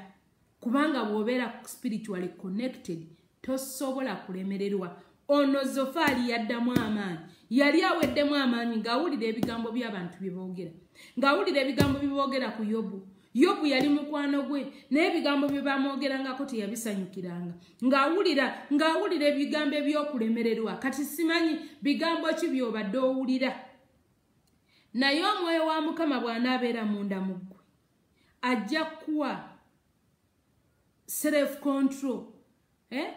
Kubanga bw'obeera spiritually connected tosobola kulemererwa. Ono zofaali yaddamu amaanyi. Yali aweddemu amaanyi ng'awulira ebigambo by'abantu bye boogera. Ng'awulira ebigambo bye boogera ku yobu yobu yali mukwano gwe naye ebigambo bye bamwogerangako teyabisanyukiranga. Ng'awulira ng'awulira ebigambo ebyokulemererwa kati simanyi bigambo ki byobadde owulira. Naye omwoyo wa mukama bw'anaabeera munda mu ggwe ajja kuwa self control eh?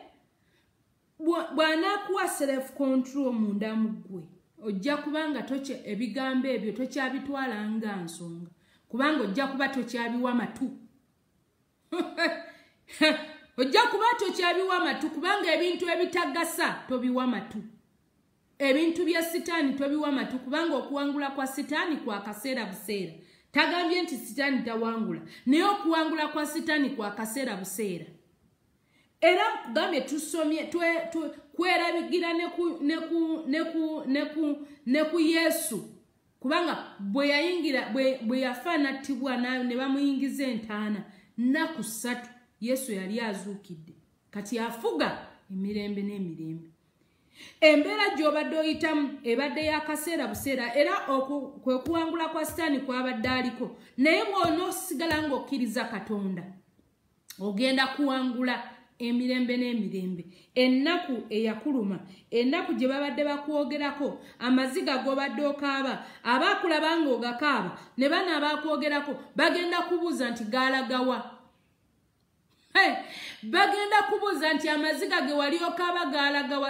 bw'anaakuwa self control munda mu ggwe ojja kubanga ebigambo ebyo tokyabitwala nga nsonga kubanga ojja kuba tokyabiwa matu ojja kuba tokyabiwa matu kubanga ebintu ebitagasa tobiwa matu ebintu bya sitaani tobiwa matu kubanga okuwangula kwa sitaani kwa kaseera buseera. Tagambye nti sitaani tawangula naye okuwangula kwa sitaani kwa kaseera buseera. Era gambye tusomye kwerabigira ne ku yesu kubanga bwe yayingira bwe yafa nattibwa ne bamuyingiza entaana nnaku ssatu yesu yali azuukidde. Kati afuga emirembe n'emirembe. Embeera gy'obadde oyitamu ebadde yakaseera buseera era kwe kuwangula kwa sitaani kwabadde aliko naye bw'onoosigala ng'okkiriza katonda ogenda kuwangula emirembe n'emirembe. Ennaku eyakuluma ennaku gye babadde bakwogerako amaziga g'obadde okaaba abaakulaba ng'ogakaaba ne bano abaakwogerako bagenda kubuuza nti gaalagawa. Bagenda kubuuza nti amaziga ge wali okaaba gaalagawa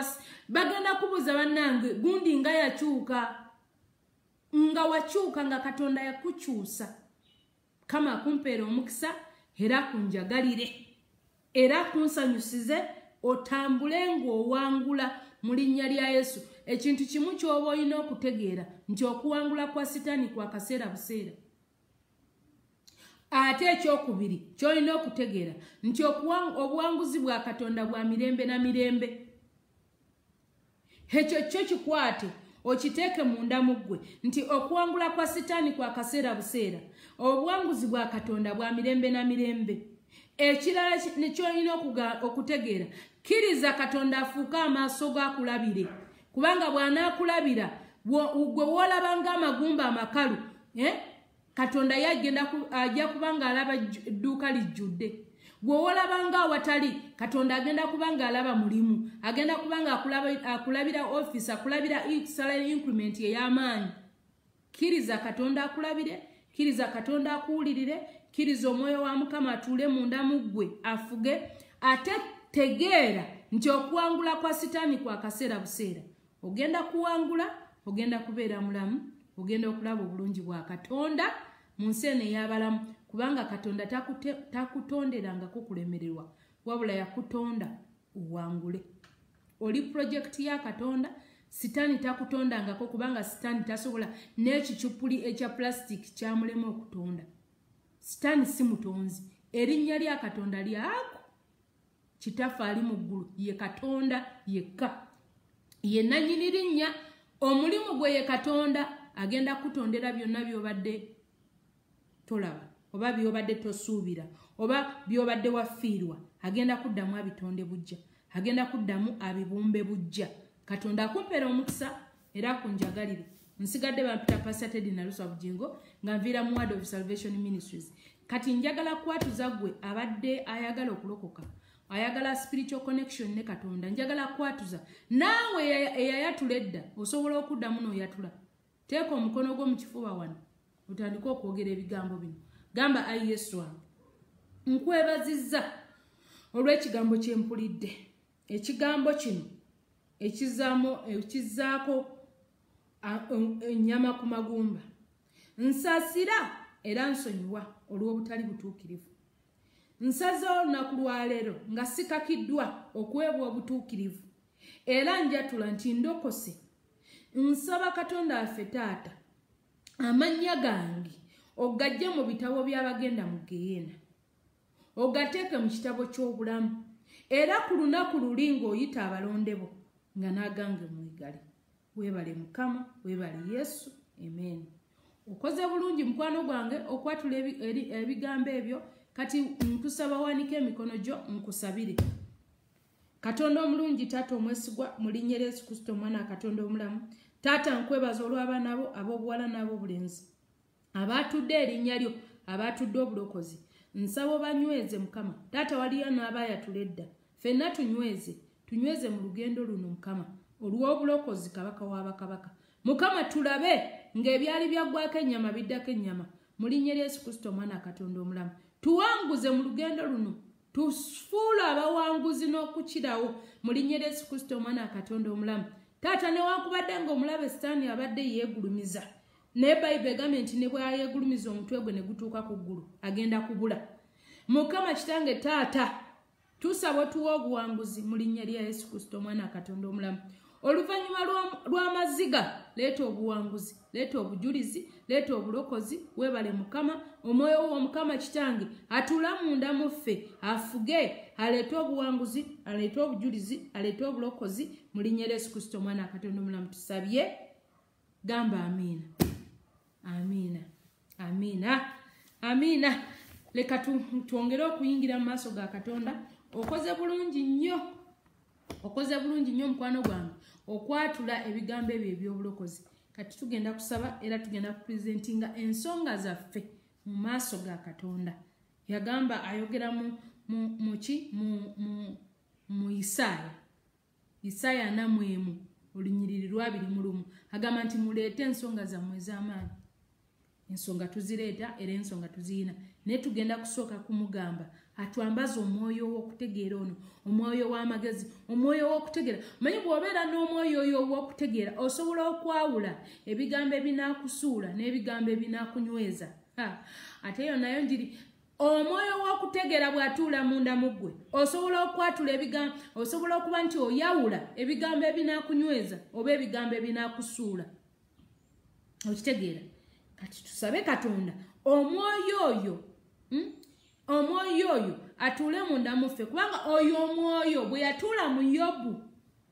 bagenda kubuuza bannange gundi nga yakyuka? Nga wakyuka nga katonda yakukyusa. Kama akumpeera omukisa era kunjagalire era kunsanyusize otambule ng'owangula mu linnya lya yesu. Ekintu kimu ky'oba olina okutegeera nti okuwangula kwa sitaani kwa kaseera buseera. Ate ekyokubiri ky'olina okutegeera nti obuwanguzi bwa katonda bwa mirembe na mirembe. Ekyo kyo kikwate okiteeke munda mu ggwe nti okuwangula kwa sitaani kwa kaseera buseera obuwanguzi bwa katonda bwa mirembe na mirembe ekirala nekyolina okutegeera kkiriza katonda afuuke amaaso gaakulabire kubanga bw'anaakulabira gwe woolabanga amagumba amakalu eh? katonda ye ajja kuba nga alaba edduuka lijjudde gwewoolabanga awatali katonda agenda kuba nga alaba mulimu agenda kuba nga akulabira offisi akulabira salary increment ey'amaanyi kkiriza katonda akulabire kkiriza katonda akuwulirire kkiriza omwoyo wa mukama atuule munda mu ggwe afuge ate tegeera nti okuwangula kwa sitaani kwa kaseera buseera. Ogenda kuwangula ogenda kubeera mulamu ogenda okulaba obulungi bwa katonda mu nsi eno ey'abalamu kubanga katonda takutonderangako kulemererwa wabula yakutonda owangule oli pulojekiti ya katonda sitaani takutondangako kubanga sitaani tasobola n'ekicupuli ekya pulasitiki kyamulema okutonda sitaani si mutonzi erinnya lya katonda lyako. Kitaffe ali mu ggulu ye katonda yekka. Ye nanyini linnya omulimu gwe ye katonda agenda kutondera byonna byobadde tolaba oba byobadde tosuubira oba byobadde wafiirwa agenda kuddamu abitonde bujja agenda kuddamu abibumbe bujja. Katonda akumpeera omukisa era kunjagalire nsigadde bampita pastor tedi naluswa bugingo nga nviira mu word of salvation ministries. Kati njagala kwatuza gwe abadde ayagala okulokoka ayagala spiritual connection ne katonda njagala kwatuza. Naawe eyayatula edda osobola okuddamu n'oyatula. Teeka omukono gwo mu kifuba wano otandike okwogera ebigambo bino. Gamba ayi yesu wange nkwebazizza olw'ekigambo kyempulidde ekigambo kino ekizaako ennyama ku magumba. Nsasira era nsonyiwa olw'obutali butuukirivu. Nsazeho olunaku lwaleero nga sikakiddwa okuweebwa obutuukirivu era njatula nti ndokose. Nsaba katonda waffe taata amannya gange ogajje mu bitabo by'abagenda mu geyeena ogateeke mu kitabo ky'obulamu era ku lunaku luli ng'oyita abalonde bo nga n'agange mwegale weebale mukama weebale yesu. Amen. Okoze bulungi mukwano gwange okwatula ebigambo ebyo. Kati nkusaba wanika emikono gyo nkusabire. Katonda omulungi taata omwesigwa mu linnya lyesu kristo omwana katonda omulamu. Taata nkwebaza olw'abaana bo ab'obuwala n'ab'obulenzi. Abaatudde erinnya lyo abaatudde obulokozi. Nsaba obanyweze mukama. Taata waliyo n'abaayatula edda. Ffenna tunyweze tunyweze mu lugendo luno mukama olw'obulokozi kabaka w'abakabaka mukama tulabe ng'ebyali byaggwako ennyama biddako ennyama mu linnya lyesu kristo omwana katonda omulamu. Tuwanguze mu lugendo luno tufuula abawanguzi n'okukirawo mu linnya lyesu kristo omwana katonda omulamu. Taata newankubadde ngaomulabe sitaani abadde yeegulumiza naye bayibuli egambye nti ne bwayeegulumiza omutwe gwe ne gutuuka ku ggulu agenda kubula. Mukama kitange taata tusaba otuwa obuwanguzi mu linnya lya yesu kristo omwana katonda omulamu oluvannyuma lw'amaziga leeta obuwanguzi leeta obujulizi leeta obulokozi weebale mukama omwoyo wo omukama kitange atula munda mu ffe afuge aleete obuwanguzi aleete obujulizi aleete obulokozi mu linnya lya yesu kristo omwana katonda omulamu tusabye. Gamba amiina. Amiina. Amiina. Amiina. Leka twongere okuyingira mu maaso ga katonda okoze bulungi nnyo okoze bulungi nnyo omukwano gwange okwatula ebigambo ebyo ebyobulokozi. Kati tugenda kusaba era tugenda kupurezentinga ensonga zaffe mu maaso ga katonda. Yagamba ayogera muki mu isaaya. Isaaya namwemu olunyiriri lwabiri mu lumu. Agamba nti muleete ensonga zammwe ez'amaanyi ensonga tuzireeta era ensonga tuziyina. Naye tugenda kusooka kumugamba atwambaze omwoyo w'okutegeera ono omwoyo w'amagezi omwoyo w'okutegeera. Manyi bw'obeera n'omwoyo oyo ow'okutegeera osobola okwawula ebigambo ebinaakusuula n'ebigambo ebinaakunyweza. Ate eyo nayo njiri omwoyo w'okutegeera bw'atuula munda mu ggwe osobola okwatula ebigambo osobola okuba nti oyawula ebigambo ebinaakunyweza oba ebigambo ebinaakusuula. Okitegeera. Kati tusabe katonda omwoyo oyo hmm? Omwoyo oyo atuule munda muffe kubanga oyo omwoyo bwe yatuula mu yobu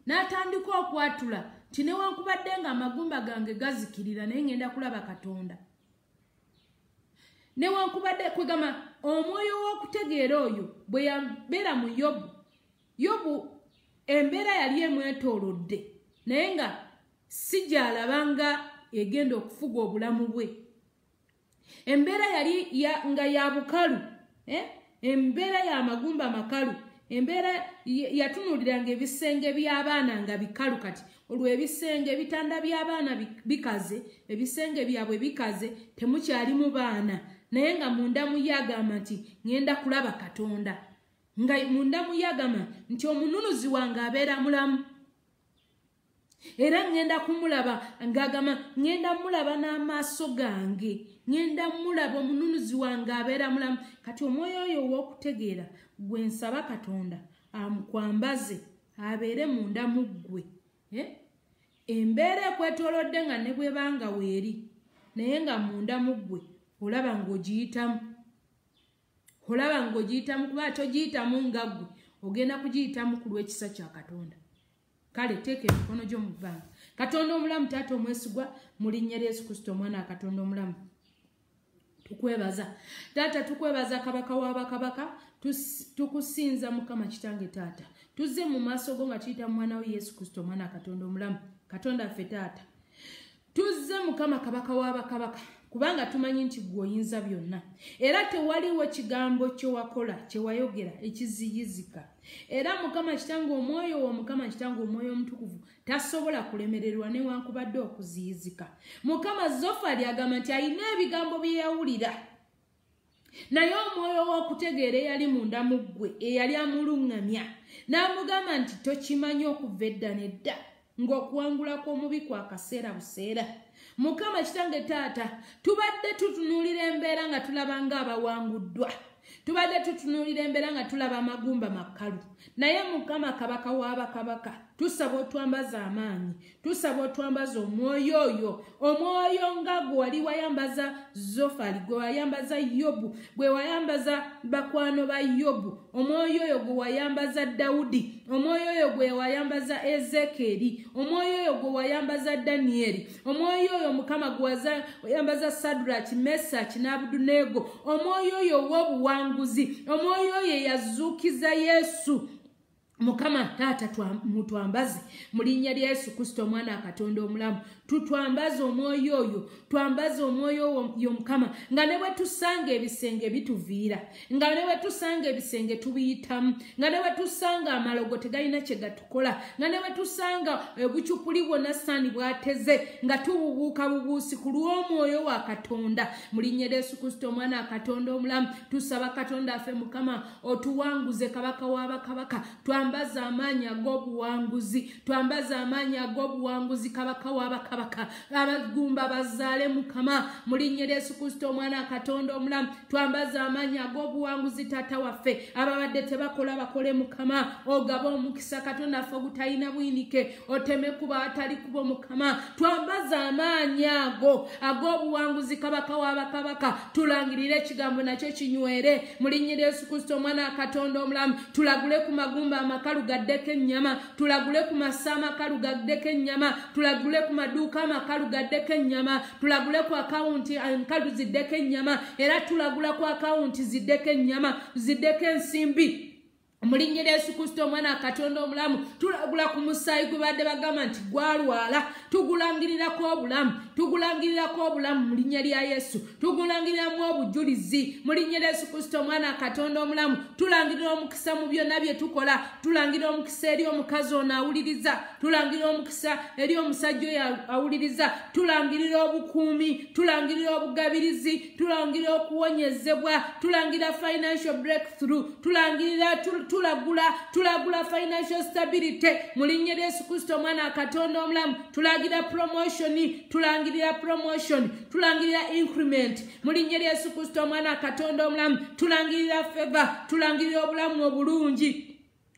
n'atandika okwatula nti newankubadde nga amagumba gange gazikirira naye ngenda kulaba katonda newankubadde kwegamba omwoyo w'okutegeera oyo bwe yabeera mu yobu yobu embeera yali emwetoolodde naye nga si gyalabanga egenda okufuga obulamu bwe embeera yali nga ya bukalu? Embeera y'amagumba makalu. Embeera yatunuliranga ebisenge by'abaana nga bikalu kati. Olwo ebisenge ebitanda by'abaana bikaze ebisenge byabwe bikaze temukyalimu baana. Naye nga munda muye agamba nti ŋenda kulaba katonda. Nga munda muye agamba nti omununuzi wange abeera mulamu era ŋenda kumulaba ngaagamba ŋenda mulaba n'amaaso gange ŋenda mulaba omununuzi wange abeera mulamu. Kati omwoyo oyo ow'okutegeera gwe nsaba katonda amukwambaze abeere munda mu ggwe. Eh? embeera ekwetoolodde nga ne bwebanga weeri naye nga munda mu ggwe olaba ng'ogiyitamu. Olaba ng'ogiyitamu kuba ate ogiyitamu nga ggwe ogenda kugiyitamu ku lw'ekisa kya katonda kale teeka emikono gyo mu bbanga. Katonda omulamu taata omwesigwa mu linnya lyesu kristo omwana wa katonda omulamu. Tukwebaza. Taata tukwebaza kabaka w'abakabaka tukusinza mukama kitange taata. Tuzze mu maaso go nga tuyita mwana we yesu kristo omwana wa katonda omulamu. Katonda ffe taata. Tuzze mukama kabaka w'abakabaka kubanga tumanyi nti gwe oyinza byonna. Era tewaliwo kigambo kyewakola kyewayogera ekiziyizika. Era mukama kitange omwoyo wo mukama kitange omwoyo omutukuvu tasobola kulemererwa newankubadde okuziyizika. Mukama zofali agamba nti alina ebigambo byeyawulira naye omwoyo w'okutegeera eyali munda mu ggwe eyali amuluŋŋamya n'amugamba nti tokimanyi okuva edda nedda ng'okuwangula kw'omubi kwa kaseera buseera mukama kitange taata tubadde tutunuulira embeera nga tulaba ng'abawanguddwa. Tubadde tutunuulira embeera nga tulaba amagumba makalu naye mukama kabaka w'abakabaka tusaba otwambaza amaanyi tusaba otwambaza omwoyo oyo omwoyo nga gwe wali wayambaza zofali gwe wayambaza yobu gwe wayambaza bakwano ba yobu. Omwoyo oyo gwe wayambaza dawudi omwoyo oyo gwe wayambaza ezekeri omwoyo oyo gwe wayambaza daniyeri omwoyo oyo mukama gwe wayambaza sadraki mesaki n'abudunego omwoyo oyo ow'obuwanguzi omwoyo oyo eyazuukiza yesu mukama taata mutwambaze mu linnya lya yesu kristo omwana akatonda omulamu tutwambaze omwoyo oyo twambaze omwoyo oyo mukama nga ne bwe tusanga ebisenge bituviira nga ne bwe tusanga ebisenge tubiyitamu nga ne bwe tusanga amalogo tegalina kye gatukola nga ne bwe tusanga obucupuli bwonna saani bwateze nga tububuuka bubuusi ku lw'omwoyo wa katonda. Mu linnya lya yesu kristo omwana akatonda omulamu tusaba katonda affe mukama otuwanguze kabaka w'abakabaka twambaze amaanyi ag'obuwanguzi twambaze amaanyi ag'obuwanguzi kabaka w'abakabaka abagumba bazaale mukama. Mu linnya lyesu kristo omwana katonda omulamu twambaze amaanyi ag'obuwanguzi taata waffe. Ababadde tebakola bakole mukama. Ogaba omukisa katonda ffe ogutalina bwinike oteme kuba atali kuba mukama. Twambaze amaanyi ago ag'obuwanguzi kabaka w'abakabaka tulangirire ekigambo nakyo kinywere. Mu linnya lyesu kristo omwana katonda omulamu tulagule ku magumba amakalu gaddeko ennyama tulagule ku masa amakalu gaddeko ennyama tulagule ku maduuka amakalu gaddeko ennyama tulagule ku akawunti enkalu ziddeko ennyama era tulagula ku akawunti ziddeko ennyama ziddeko ensimbi. Mulinnya lya yesu kristo omwana katonda omulamu tulagula ku musaayi gwe badde bagamba nti gwalwala tugulangirirako obulamu tugulangirirako obulamu mu linnya lya yesu. Tugulangiriramu obujulizi mu linnya lya yesu kristo omwana katonda omulamu. Tulangirira omukisa mu byonna bye tukola. Tulangirira omukisa eri omukazi ono awuliriza. Tulangirira omukisa eri omusajja oyo awuliriza. Tulangirira obukuumi. Tulangirira obugabirizi. Tulangirira okuwonyezebwa. Tulangirira financial breakthrough. Tulangirira tulagula tulagula financial stability mu linnya lya yesu kristo omwana katonda omulamu. Tulagira promotion. Tulangirira promotion tulangirira increment. Mu linnya lya yesu kristo omwana katonda omulamu tulangirira feva tulangirira obulamu obulungi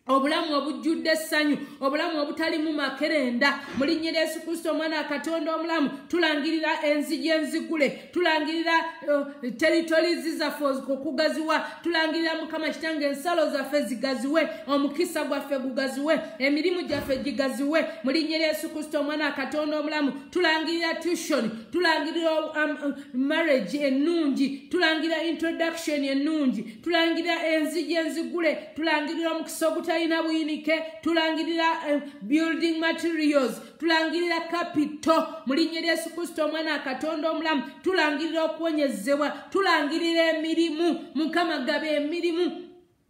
obulamu obujjudde essanyu obulamu obutalimu makerenda. Mu linnya lya yesu kristo omwana katonda omulamu tulangirira enzigi enzigule tulangirira uh, teritorizi zaffe okugaziwa tulangirira mukama kitange ensalo zaffe zigaziwe omukisa gwaffe gugaziwe emirimu gyaffe gigaziwe. Mu linnya lya yesu kristo omwana katonda omulamu tulangirira tushon tulangirira um, marriage ennungi tulangirira introduction ennungi tulangirira enzigi enzigule tulangirira omukisa oguta talina buyinike tulangirira uh, building materials tulangirira kapito mu linnya lya yesu kristo omwana katonda omulamu tulangirira okuwonyezebwa tulangirira emirimu. Mukama gaba emirimu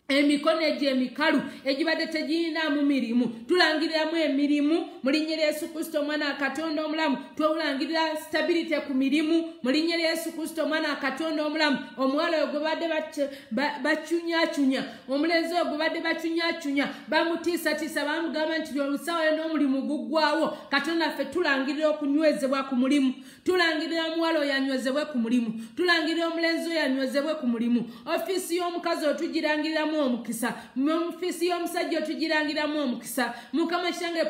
emikono egyo emikalu egibadde tegirinamu mirimu. Tulangiriramu emirimu mu linnya lya yesu kristo omwana katonda omulamu. Tulangirira stability ku mirimu mu linnya lya yesu kristo omwana katonda omulamu. Omuwala oyo gwe badde bacyunyacunya omulenzi oyo gwe badde bacyunyacunya bamutiisatiisa bamugamba nti olusawayo n'omulimu guggwawo katonda ffe tulangirira okunywezebwa ku mulimu. Tulangirira omuwala oyo anywezebwe ku mulimu. Tulangirira omulenzi oyo anywezebwe ku mulimu. Ofiisi y'omukazi oyo tugirangiriramu omukisa mufiisi y'omusajja otugirangiramu omukisa. Mukama kitange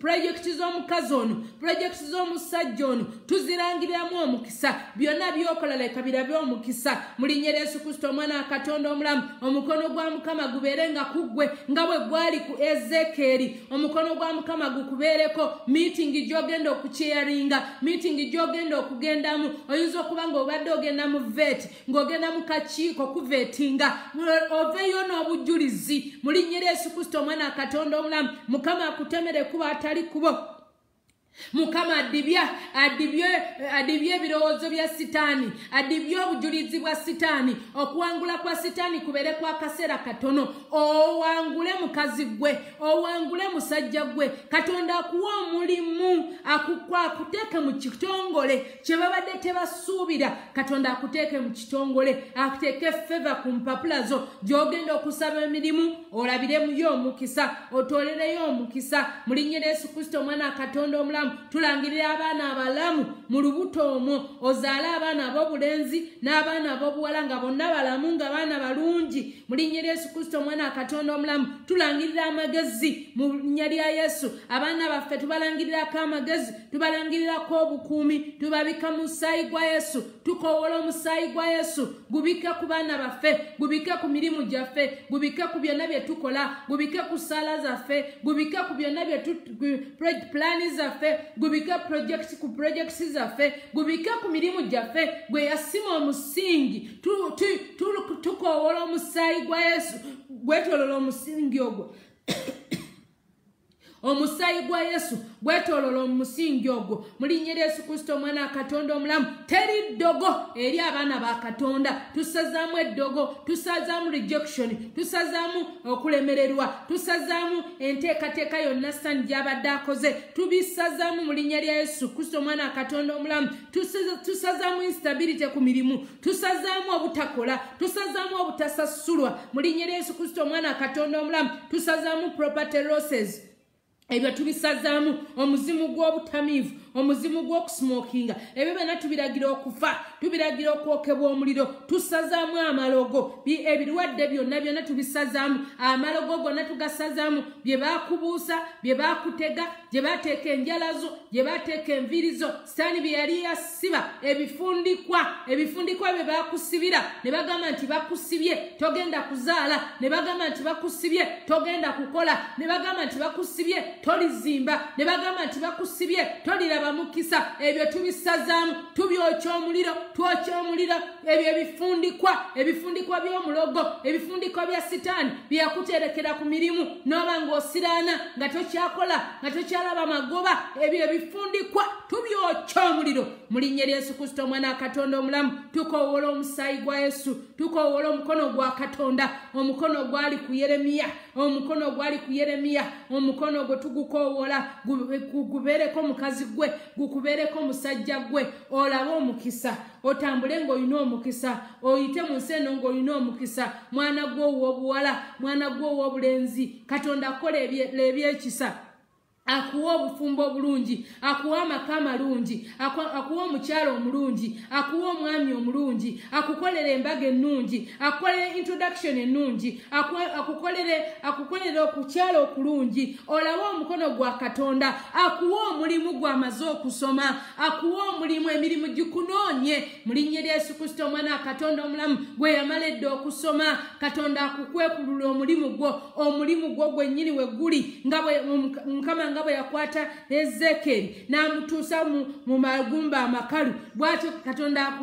purojekiti z'omukazi ono purojekiti z'omusajja ono tuzirangiriramu omukisa. Byonna byokola leka birabe omukisa. Mu linnya lya yesu kristo omwana wa katonda omulamu omukono gwa mukama gubeere nga kuggwe nga bwe gwali ku ezekeeri omukono gwa mukama gukubeereko miitingi gy'ogenda okukyeyaringa miitingi gy'ogenda okugendamu. Oyinza okuba ng'obadde ogenda mu veti ng'ogenda mu kakiiko kuvetinga oveeyo n'obujulizi mu linnya lya yesu kristo omwana katonda omulamu mukama akutemere kuba atali kubo mukama adibya adibye adibye ebirowoozo bya sitaani adibye obujulizi bwa sitaani okuwangula kwa sitaani kubeere kwa kaseera katono. Owangule mukazi gwe owangule musajja gwe katonda akuwa omulimu akuteeke mu kitongole. Kye babadde tebasuubira katonda akuteeke mu kitongole akuteeke feva ku mpapula zo. Gy'ogenda okusaba emirimu olabiremuyo omukisa otolereyo omukisa. Mu linnya lya yesu kristo omwana katonda omulamu tulangirira abaana abalamu mu lubuto omwo ozaale abaana ab'obulenzi n'abaana ab'obuwala nga bonna balamu nga baana balungi. Mu linnya lya yesu kristo omwana katonda omulamu tulangirira amagezi mu linnya lya yesu. Abaana baffe tubalangirirako amagezi tubalangirirako obukuumi tubabika mu musaayi gwa yesu tukowola omusaayi gwa yesu. Gubike ku baana baffe gubike ku mirimu gyaffe gubike ku byonna bye tukola gubike ku ssaala zaffe gubike ku byonna bye pulaani zaffe gubike projekiti ku projekiti zaffe gubike ku mirimu gyaffe gwe yasima omusingi. Tukowola omusaayi gwa yesu gwetolola omusingi ogwo omusaayi gwa yesu gwetoolola omusingi ogwo. Mu linnya lya yesu kristo omwana wa katonda omulamu teri ddogo eri abaana ba katonda. Tusazaamu eddogo tusazaamu rejection tusazaamu okulemererwa tusazaamu enteekateeka yonna sani gy'abadde akoze. Tubisazaamu mu linnya lya yesu kristo omwana wa katonda omulamu tusazaamu instability ku mirimu tusazaamu obutakola tusazaamu obutasasulwa. Mu linnya lya yesu kristo omwana wa katonda omulamu tusazaamu property losses ebyo tubisazaamu omuzimu gw'obutamiivu omuzimu gw'okusmokinga. Ebyo byonna tubiragira okufa tubiragira okwokebwa omuliro tusazaamu amalogo. Ebirwadde byonna byonna tubisazaamu amalogo gonna tugasazaamu bye bakubuusa bye bakutega gye bateeka enjalazo gye bateeka envirizo sitaani bye yali yasiba ebifundikwa ebifundikwa bye bakusibira ne bagamba nti bakusibye togenda kuzaala. Ne bagamba nti bakusibye togenda kukola. Ne bagamba nti bakusibye tolizimba. Ne bagamba nti bakusibye tolira bamukisa ebyo tubisazaamu tubyokya omuliro twokya omuliro. Ebyo ebifundikwa ebifundikwa by'omulogo ebifundikwa bya sitaani byeyakuterekera ku mirimu. N'oba ng'osiraana nga tokyakola nga tokyalaba magoba ebyo ebifundikwa tubyokya omuliro mu linnya lya yesu kristo omwana wa katonda omulamu tukoowola omusaayi gwa yesu tukoowola omukono gwa katonda omukono ogwali ku yeremiya omukono ogwali ku yeremiya omukono ogwo tugukoowola gubeereko mukazi gwe gukubeereko musajja gwe olabe omukisa otambule ng'olina omukisa oyite mu nsi eno ng'olina omukisa mwana gwe ow'obuwala mwana gwe ow'obulenzi katonda akola ebyekisa akuwa obufumbo obulungi akuwa amaka amalungi akuwa omukyalo omulungi akuwa omwami omulungi akukolere embaga ennungi akukolere introduction ennungi akukolere okukyalo okulungi olabe omukono gwa katonda akuwa omulimu gwamaze okusoma akuwa omulimu emirimu gikunoonye. Mu linnya lya yesu kristo omwana wa katonda omulamu gwe yamala edde okusoma katonda akukwekulula omulimu gwo omulimu gwo gwennyini we guli nga mukama nga bwe yakwata ezekeri n'amutuusa mu magumba amakalu. Bwatyo katonda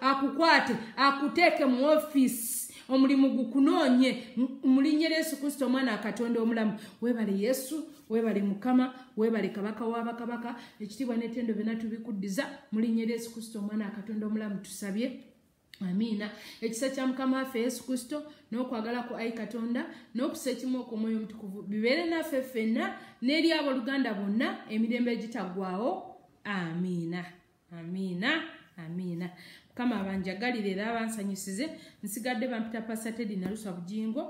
akukwate akuteeke mu ofiisi omulimu gukunoonye mu linnya lya yesu kristo omwana akatonda omulamu. Weebale yesu weebale mukama weebale kabaka w'abakabaka ekitiibwa n'etendo byonna tubikuddiza mu linnya lya yesu kristo omwana akatonda omulamu. Tusabye amiina ekisa kya mukama waffe yesu kristo n'okwagala ku ayi katonda n'okusa ekimu okw'omwoyo omutukuvu bibeere naffe ffenna n'eri abooluganda bonna emirembe egitaggwawo amiina amiina amiina mukama abanjagalire era abansanyusize nsigadde bampita pasatedi nalusa bugingo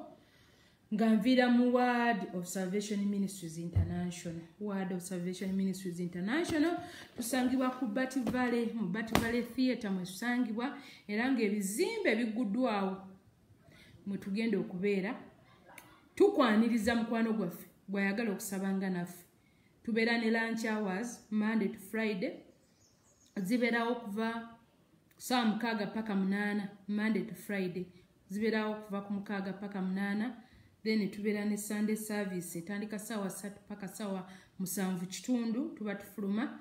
nga nviira mu word of salvation ministries international. Word of salvation ministries international tusangibwa ku bat valley mu bat valley theatre mwetusangibwa era ngaebizimbe biguddwawo mwetugenda okubeera tukwaniriza mukwano gwaffe bwayagala okusabanga naffe. Tubeera ne lunch hours monday to friday zibeerawo okuva sawa mukaaga paka munaana monday to friday zibeerawo okuva ku mukaaga paka munaana then tubeera ne sunday service etandika sawa satu paka sawa musanvu kitundu tuba tufuluma.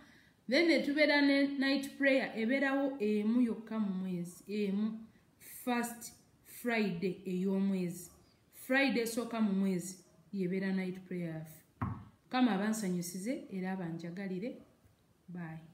Then tubeera ne night prayer ebeerawo emu yokka mu mwezi emu. First friday ey'omwezi. Friday esooka mu mwezi yebeera night prayer. Yaffe kama abansanyusize era abanjagalire. Bye